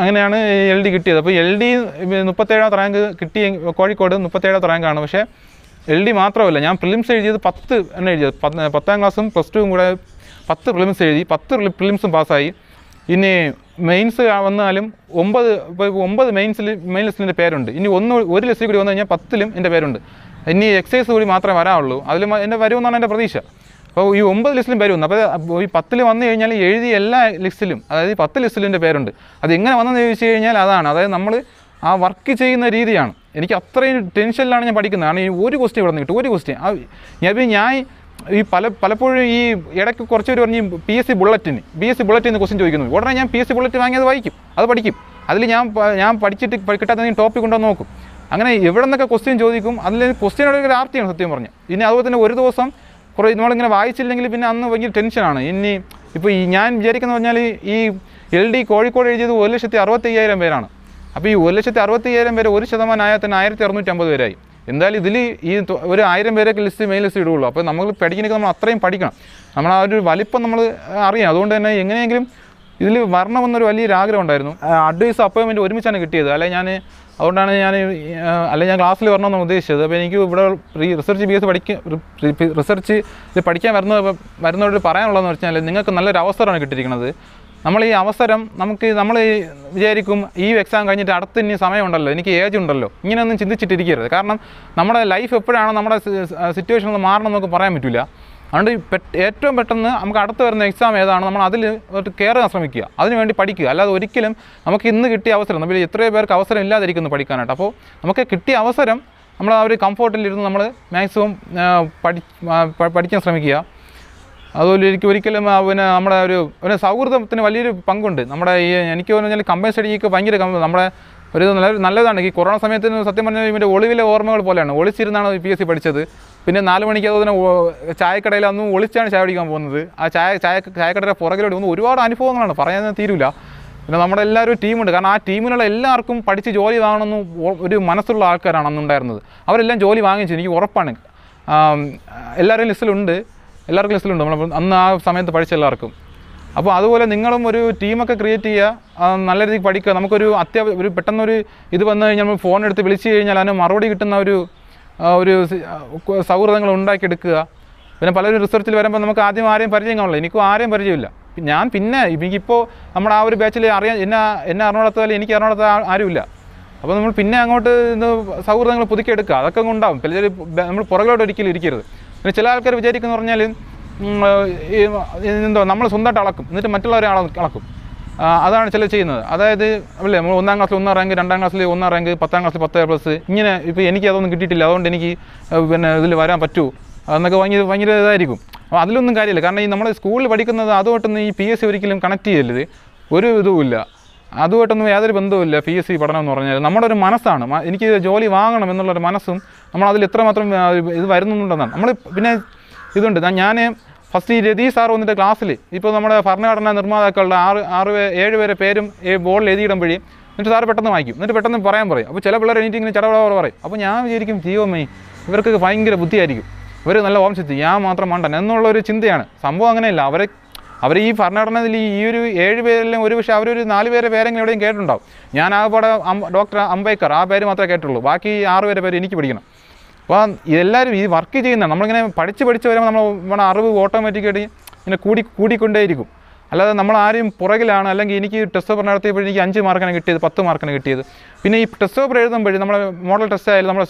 അങ്ങനെയാണ് എൽ ഡി കിട്ടിയത്. അപ്പോൾ എൽ ഡി മുപ്പത്തേഴാമത്തെ റാങ്ക് കിട്ടിയ കോഴിക്കോട് മുപ്പത്തേഴാമത്തെ റാങ്കാണ്. പക്ഷേ എൽ ഡി മാത്രമല്ല ഞാൻ പ്രിലിംസ് എഴുതിയത് പത്ത് എന്നെ എഴുതിയത്. പത്ത് ക്ലാസ്സും പ്ലസ് ടുവും കൂടെ പത്ത് പ്രിലിംസ് എഴുതി പത്ത് പ്രിലിംസും പാസ്സായി. ഇനി മെയിൻസ് വന്നാലും ഒമ്പത് ഒമ്പത് മെയിൻസിൽ മെയിൻ ലിസ്റ്റിന്റെ പേരുണ്ട്. ഇനി ഒന്ന് ഒരു ലിസ്റ്റിൽ കൂടി വന്നു കഴിഞ്ഞാൽ പത്തിലും എന്റെ പേരുണ്ട്. ഇനി എക്സൈസ് കൂടി മാത്രമേ വരാവുള്ളൂ. അതിൽ എന്റെ വരുമെന്നാണ് എന്റെ പ്രതീക്ഷ. അപ്പോൾ ഈ ഒമ്പത് ലിസ്റ്റിലും പേരുണ്ട് അപ്പോൾ ഈ പത്തിൽ വന്നു കഴിഞ്ഞാൽ എഴുതിയ എല്ലാ ലിസ്റ്റിലും അതായത് ഈ പത്ത് ലിസ്റ്റിലും എന്റെ പേരുണ്ട്. അത് എങ്ങനെ വന്നെന്ന് ചോദിച്ചു കഴിഞ്ഞാൽ അതാണ്. അതായത് നമ്മൾ ആ വർക്ക് ചെയ്യുന്ന രീതിയാണ്. എനിക്ക് അത്രയും ടെൻഷനിലാണ് ഞാൻ പഠിക്കുന്നത്. ആണ് ഈ ഒരു ക്വസ്റ്റ്യൻ ഇവിടെ നിന്ന് കിട്ടും. ഒരു ക്വസ്റ്റ്യൻ ഞാൻ ഞാൻ ഈ പല പലപ്പോഴും ഈ ഇടയ്ക്ക് കുറച്ച് പേര് പറഞ്ഞ് P S C bulletin P S C bulletin question ചോദിക്കുന്നു. ഉടനെ ഞാൻ പി എസ് സി ബുള്ളറ്റ് വാങ്ങിയത് വായിക്കും. അത് പഠിക്കും. അതിൽ ഞാൻ ഞാൻ പഠിച്ചിട്ട് കിട്ടാത്ത ടോപ്പിക് ഉണ്ടോ നോക്കും. അങ്ങനെ എവിടെ നിന്നൊക്കെ ക്വസ്റ്റ്യൻ ചോദിക്കും അതിൽ ക്വസ്റ്റ്യനോട് ഒരു ആർത്തിയാണ് സത്യം പറഞ്ഞു ഇനി അതുപോലെ തന്നെ ഒരു ദിവസം കുറേ നമ്മളിങ്ങനെ വായിച്ചില്ലെങ്കിൽ പിന്നെ അന്ന് ഭയങ്കര ടെൻഷനാണ്. ഇനി ഇപ്പോൾ ഈ ഞാൻ വിചാരിക്കുന്നത് പറഞ്ഞാൽ ഈ എൽ ഡി കോഴിക്കോട് എഴുതിയത് ഒരു ലക്ഷത്തി അറുപത്തി അയ്യായിരം പേരാണ്. അപ്പോൾ ഈ ഒരു ലക്ഷത്തി അറുപത്തി അയ്യായിരം പേര് ഒരു ശതമാനം ആയാൽ തന്നെ ആയിരത്തി അറുന്നൂറ്റി അമ്പത് പേരായി. എന്തായാലും ഇതിൽ ഈ ഒരു ആയിരം പേരൊക്കെ ലിസ്റ്റ് മെയിൻ ലിസ്റ്റ് ഇടുകയുള്ളൂ. അപ്പോൾ നമ്മൾ പഠിക്കണമെങ്കിൽ നമ്മൾ അത്രയും പഠിക്കണം. നമ്മൾ ആ ഒരു വലിപ്പം നമ്മൾ അറിയാം അതുകൊണ്ട് തന്നെ എങ്ങനെയെങ്കിലും ഇതിൽ വരണമെന്നൊരു വലിയൊരു ആഗ്രഹം ഉണ്ടായിരുന്നു. അഡ്വൈസ് അപ്പോയിൻമെന്റ് ഒരുമിച്ചാണ് കിട്ടിയത്. അല്ലെ ഞാൻ അതുകൊണ്ടാണ് ഞാൻ അല്ലെ ഞാൻ ക്ലാസ്സിൽ വരണമെന്ന് ഉദ്ദേശിച്ചത്. അപ്പോൾ എനിക്ക് ഇവിടെ റിസർച്ച് ബി എസ് പഠിക്ക റിസർച്ച് ഇത് പഠിക്കാൻ വരുന്ന വരുന്നവരോട് പറയാനുള്ളതെന്ന് വെച്ചാൽ നിങ്ങൾക്ക് നല്ലൊരു അവസരമാണ് കിട്ടിയിരിക്കുന്നത്. നമ്മൾ ഈ അവസരം നമുക്ക് നമ്മൾ വിചാരിക്കും ഈ എക്സാം കഴിഞ്ഞിട്ട് അടുത്ത് ഇനി സമയമുണ്ടല്ലോ എനിക്ക് ഏജ് ഉണ്ടല്ലോ. ഇങ്ങനെയൊന്നും ചിന്തിച്ചിട്ടിരിക്കരുത്. കാരണം നമ്മുടെ ലൈഫ് എപ്പോഴാണോ നമ്മുടെ സിറ്റുവേഷൻ ഒന്ന് മാറണം എന്നൊക്കെ പറയാൻ പറ്റില്ല അതുകൊണ്ട് ഏറ്റവും പെട്ടെന്ന് നമുക്ക് അടുത്ത് വരുന്ന എക്സാം ഏതാണ് നമ്മൾ അതിൽ കയറാൻ ശ്രമിക്കുക. അതിനുവേണ്ടി പഠിക്കുക. അല്ലാതെ ഒരിക്കലും നമുക്ക് ഇന്ന് കിട്ടിയ അവസരം നമ്മൾ എത്രയോ പേർക്ക് അവസരം ഇല്ലാതിരിക്കുന്നു പഠിക്കാനായിട്ട്. അപ്പോൾ നമുക്ക് കിട്ടിയ അവസരം നമ്മൾ ആ ഒരു കംഫോർട്ടിലിരുന്ന് നമ്മൾ മാക്സിമം പഠി പഠിക്കാൻ ശ്രമിക്കുക. അതുപോലെ എനിക്ക് ഒരിക്കലും പിന്നെ നമ്മുടെ ഒരു പിന്നെ സൗഹൃദത്തിന് വലിയൊരു പങ്കുണ്ട്. നമ്മുടെ ഈ എനിക്ക് പറഞ്ഞാൽ കമ്പനി സ്റ്റഡിക്ക് ഭയങ്കര നമ്മുടെ ഒരു നല്ല നല്ലതാണ്. ഈ കൊറോണ സമയത്തിന് സത്യം പറഞ്ഞാൽ ഇവന്റെ ഒളിവിലെ ഓർമ്മകൾ പോലെയാണ്. ഒളിച്ചിരുന്നാണ് പി എസ് സി പഠിച്ചത്. പിന്നെ നാല് മണിക്ക് അതുപോലെ ചായക്കടയിൽ അന്ന് ഒളിച്ചാണ് ചായ കുടിക്കാൻ പോകുന്നത്. ആ ചായ ചായ ചായക്കടയുടെ പുറകിലോട്ട് പോകുന്ന ഒരുപാട് അനുഭവങ്ങളാണ്. പറയാൻ തീരില്ല പിന്നെ നമ്മുടെ എല്ലാവരും ടീമുണ്ട് കാരണം ആ ടീമിലുള്ള എല്ലാവർക്കും പഠിച്ച് ജോലി വാങ്ങണമെന്ന് ഒരു മനസ്സുള്ള ആൾക്കാരാണ് അന്നുണ്ടായിരുന്നത്. അവരെല്ലാം ജോലി വാങ്ങിച്ചു. എനിക്ക് ഉറപ്പാണ്. എല്ലാവരും ലിസ്റ്റിലുണ്ട്. എല്ലാവർക്കും ലിസ്റ്റിലുണ്ട്. നമ്മൾ അന്ന് ആ സമയത്ത് പഠിച്ച എല്ലാവർക്കും. അപ്പോൾ അതുപോലെ നിങ്ങളും ഒരു ടീമൊക്കെ ക്രിയേറ്റ് ചെയ്യുക നല്ല രീതിക്ക് പഠിക്കുക. നമുക്കൊരു അത്യാവശ്യം ഒരു പെട്ടെന്നൊരു ഇത് വന്നു കഴിഞ്ഞാൽ നമ്മൾ ഫോൺ എടുത്ത് വിളിച്ചു കഴിഞ്ഞാൽ അതിന് മറുപടി കിട്ടുന്ന ഒരു ഒരു സൗഹൃദങ്ങൾ ഉണ്ടാക്കിയെടുക്കുക. പിന്നെ പലരും റിസർച്ചിൽ വരുമ്പോൾ നമുക്ക് ആദ്യം ആരെയും പരിചയം കാണില്ല എനിക്കും ആരെയും പരിചയമില്ല. ഞാൻ പിന്നെ എനിക്കിപ്പോൾ നമ്മുടെ ആ ഒരു ബാച്ചിൽ അറിയാൻ എന്നെ എന്നെ അറിഞ്ഞോടത്താൽ എനിക്ക് അറിഞ്ഞോളത്ത ആരുമില്ല. അപ്പോൾ നമ്മൾ പിന്നെ അങ്ങോട്ട് സൗഹൃദങ്ങൾ പുതുക്കിയെടുക്കുക. അതൊക്കെ ഉണ്ടാവും. ചില നമ്മൾ പുറകിലോട്ട് ഒരിക്കലും ഇരിക്കരുത്. പിന്നെ ചില ആൾക്കാർ വിചാരിക്കുന്ന പറഞ്ഞാൽ എന്തോ നമ്മൾ സ്വന്തമായിട്ട് അളക്കും. എന്നിട്ട് മറ്റുള്ളവരെ അള അളക്കും. അതാണ് ചില ചെയ്യുന്നത്. അതായത് അല്ലേ നമ്മൾ ഒന്നാം ക്ലാസ്സിൽ ഒന്നാം റാങ്ക് രണ്ടാം ക്ലാസ്സിൽ ഒന്നാം റാങ്ക് പത്താം ക്ലാസ്സിൽ പത്ത് പ്ലസ്. ഇങ്ങനെ ഇപ്പോൾ എനിക്ക് അതൊന്നും കിട്ടിയിട്ടില്ല. അതുകൊണ്ട് എനിക്ക് പിന്നെ ഇതിൽ വരാൻ പറ്റുമോ എന്നൊക്കെ ഭയങ്കര ഭയങ്കര ഇതായിരിക്കും. അപ്പോൾ അതിലൊന്നും കാര്യമില്ല. കാരണം ഈ നമ്മൾ സ്കൂളിൽ പഠിക്കുന്നത് അതുമായിട്ടൊന്നും ഈ പി എസ് സി ഒരിക്കലും കണക്ട് ചെയ്യരുത്. ഒരു ഇതുമില്ല. അതുമായിട്ടൊന്നും യാതൊരു ബന്ധവുമില്ല പി എസ് സി പഠനം എന്ന് പറഞ്ഞാൽ. നമ്മുടെ ഒരു മനസ്സാണ്. എനിക്ക് ജോലി വാങ്ങണം എന്നുള്ളൊരു മനസ്സും നമ്മൾ അതിൽ എത്രമാത്രം ആ, ഇത് വരുന്നുണ്ടെന്നാണ്. നമ്മൾ പിന്നെ ഇതുണ്ട്. ഞാൻ ഫസ്റ്റ് ഈ രതീഷ് സാർ വന്നിട്ട് ക്ലാസ്സിൽ ഇപ്പോൾ നമ്മുടെ ഭരണഘടനാ നിർമ്മാതാക്കളുടെ ആറ് ആറ് ഏഴ് പേരെ പേരും ഈ ബോർഡിൽ എഴുതിയിടുമ്പോഴേ എന്നിട്ട് സാറ് പെട്ടെന്ന് വായിക്കും. എന്നിട്ട് പെട്ടെന്ന് പറയാൻ പറയും. അപ്പോൾ ചില പിള്ളേർ എനിക്ക് ഇങ്ങനെ പറയും. അപ്പോൾ ഞാൻ വിചാരിക്കും ജീവമേ ഇവർക്ക് ഭയങ്കര ബുദ്ധിയായിരിക്കും. ഇവർ നല്ല ഓംശത്തി ഞാൻ മാത്രം മണ്ടൻ എന്നുള്ള ഒരു ചിന്തയാണ്. സംഭവം അങ്ങനെയല്ല. അവരെ അവർ ഈ ഭരണഘടനയിൽ ഈ ഒരു ഏഴ് പേരിലും ഒരു പക്ഷേ അവരൊരു നാല് പേരെ പേരെങ്കിലും എവിടെയും കേട്ടിട്ടുണ്ടാവും. ഞാൻ അം- ഡോക്ടർ അംബേദ്കർ ആ പേര് മാത്രമേ കേട്ടുള്ളൂ ബാക്കി ആറ് പേരെ പേര് എനിക്ക് പഠിക്കണം അപ്പോൾ എല്ലാവരും ഈ വർക്ക് ചെയ്യുന്നതാണ് നമ്മളിങ്ങനെ പഠിച്ച് പഠിച്ച് വരുമ്പോൾ നമ്മൾ നമ്മുടെ അറിവ് ഓട്ടോമാറ്റിക്കായിട്ട് ഇങ്ങനെ കൂടി കൂടിക്കൊണ്ടേയിരിക്കും. അല്ലാതെ നമ്മൾ ആരെയും പുറകിലാണ് അല്ലെങ്കിൽ എനിക്ക് ടെസ്റ്റ് പേപ്പർ നടത്തിയപ്പോൾ എനിക്ക് അഞ്ച് മാർക്കാണ് കിട്ടിയത് പത്ത് മാർക്കാണ് കിട്ടിയത്. പിന്നെ ഈ ടെസ്റ്റ് പേപ്പർ എഴുതുമ്പോഴും നമ്മൾ മോഡൽ ടെസ്റ്റ് ആയാലും നമ്മൾ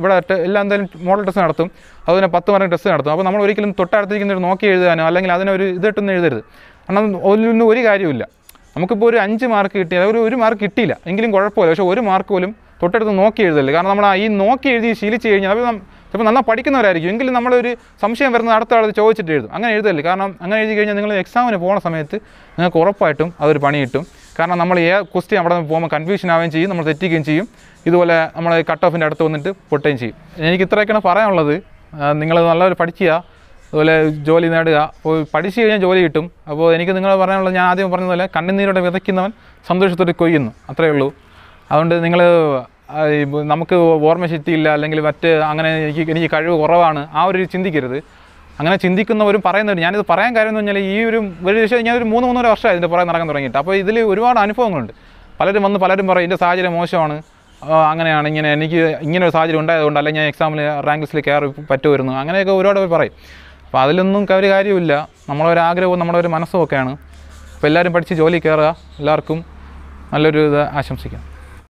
ഇവിടെ എല്ലാം എന്തായാലും മോഡൽ ടെസ്റ്റ് നടത്തും. അതുപോലെ പത്ത് മാർക്ക് ടെസ്റ്റ് നടത്തും. അപ്പോൾ നമ്മൾ ഒരിക്കലും തൊട്ടടുത്തിരിക്കുന്നൊരു നോക്കി എഴുതാനോ അല്ലെങ്കിൽ അതിനൊരു ഇതിട്ടൊന്നും എഴുതരുത്. കാരണം ഒന്നും ഒരു കാര്യമില്ല നമുക്കിപ്പോൾ ഒരു അഞ്ച് മാർക്ക് കിട്ടി ഒരു ഒരു മാർക്ക് കിട്ടിയില്ല. എങ്കിലും കുഴപ്പമില്ല. പക്ഷേ ഒരു മാർക്ക് പോലും തൊട്ടടുത്ത് നോക്കി എഴുതല്ലേ കാരണം നമ്മൾ ഈ നോക്കി എഴുതി ശീലിച്ച് കഴിഞ്ഞാൽ അപ്പോൾ ചിലപ്പോൾ നന്നായി പഠിക്കുന്നവരായിരിക്കും. എങ്കിലും നമ്മളൊരു സംശയം വരുന്നത് അടുത്ത ആൾ ചോദിച്ചിട്ട് എഴുതും. അങ്ങനെ എഴുതല്ലേ? കാരണം അങ്ങനെ എഴുതി കഴിഞ്ഞാൽ നിങ്ങൾ എക്സാമിന് പോകുന്ന സമയത്ത് നിങ്ങൾക്ക് ഉറപ്പായിട്ടും അതൊരു പണി കിട്ടും. കാരണം നമ്മൾ ഏ ക്വസ്റ്റ്യൻ അവിടെ നിന്ന് പോകുമ്പോൾ കൺഫ്യൂഷൻ ആവുകയും ചെയ്യും നമ്മൾ തെറ്റിക്കുകയും ചെയ്യും. ഇതുപോലെ നമ്മൾ കട്ട് ഓഫിന്റെ അടുത്ത് വന്നിട്ട് പൊട്ടുകയും ചെയ്യും. എനിക്ക് ഇത്രയൊക്കെയാണ് പറയാനുള്ളത്. നിങ്ങൾ നല്ലൊരു പഠിക്കുക. അതുപോലെ ജോലി നേടുക. അപ്പോൾ പഠിച്ചു കഴിഞ്ഞാൽ ജോലി കിട്ടും. അപ്പോൾ എനിക്ക് നിങ്ങൾ പറയാനുള്ളത് ഞാൻ ആദ്യം പറഞ്ഞതുപോലെ കണ്ണുനീരോടെ വിതയ്ക്കുന്നവൻ സന്തോഷത്തോടെ കൊയ്യുന്നു. അത്രയേ ഉള്ളൂ. അതുകൊണ്ട് നിങ്ങൾ നമുക്ക് ഓർമ്മശക്തിയില്ല അല്ലെങ്കിൽ മറ്റ് അങ്ങനെ എനിക്ക് എനിക്ക് കഴിവ് കുറവാണ് ആ ഒരു ചിന്തിക്കരുത്. അങ്ങനെ ചിന്തിക്കുന്നവരും പറയുന്നവരും ഞാനിത് പറയാൻ കാര്യം എന്ന് പറഞ്ഞാൽ ഈ ഒരു ഒരു വിഷയം ഞാനൊരു മൂന്ന് മൂന്നര വർഷമായി ഇതിന്റെ പുറകെ നടക്കാൻ തുടങ്ങിയിട്ട്. അപ്പോൾ ഇതിൽ ഒരുപാട് അനുഭവങ്ങളുണ്ട്. പലരും വന്ന് പലരും പറയും എന്റെ സാഹചര്യം മോശമാണ്. അങ്ങനെയാണ് ഇങ്ങനെ എനിക്ക് ഇങ്ങനെ ഒരു സാഹചര്യം ഉണ്ടായതുകൊണ്ട് അല്ലെങ്കിൽ ഞാൻ എക്സാമിൽ റാങ്ക് ലിസ്റ്റിൽ കയറി പറ്റുമായിരുന്നു. അങ്ങനെയൊക്കെ ഒരുപാട് പേർ പറയും. അപ്പോൾ അതിലൊന്നും ഒരു കാര്യമില്ല. നമ്മളൊരു ആഗ്രഹവും നമ്മുടെ ഒരു മനസ്സും ഒക്കെയാണ്. അപ്പോൾ എല്ലാവരും പഠിച്ച് ജോലി കയറുക. എല്ലാവർക്കും നല്ലൊരു ഇത് ആശംസിക്കാം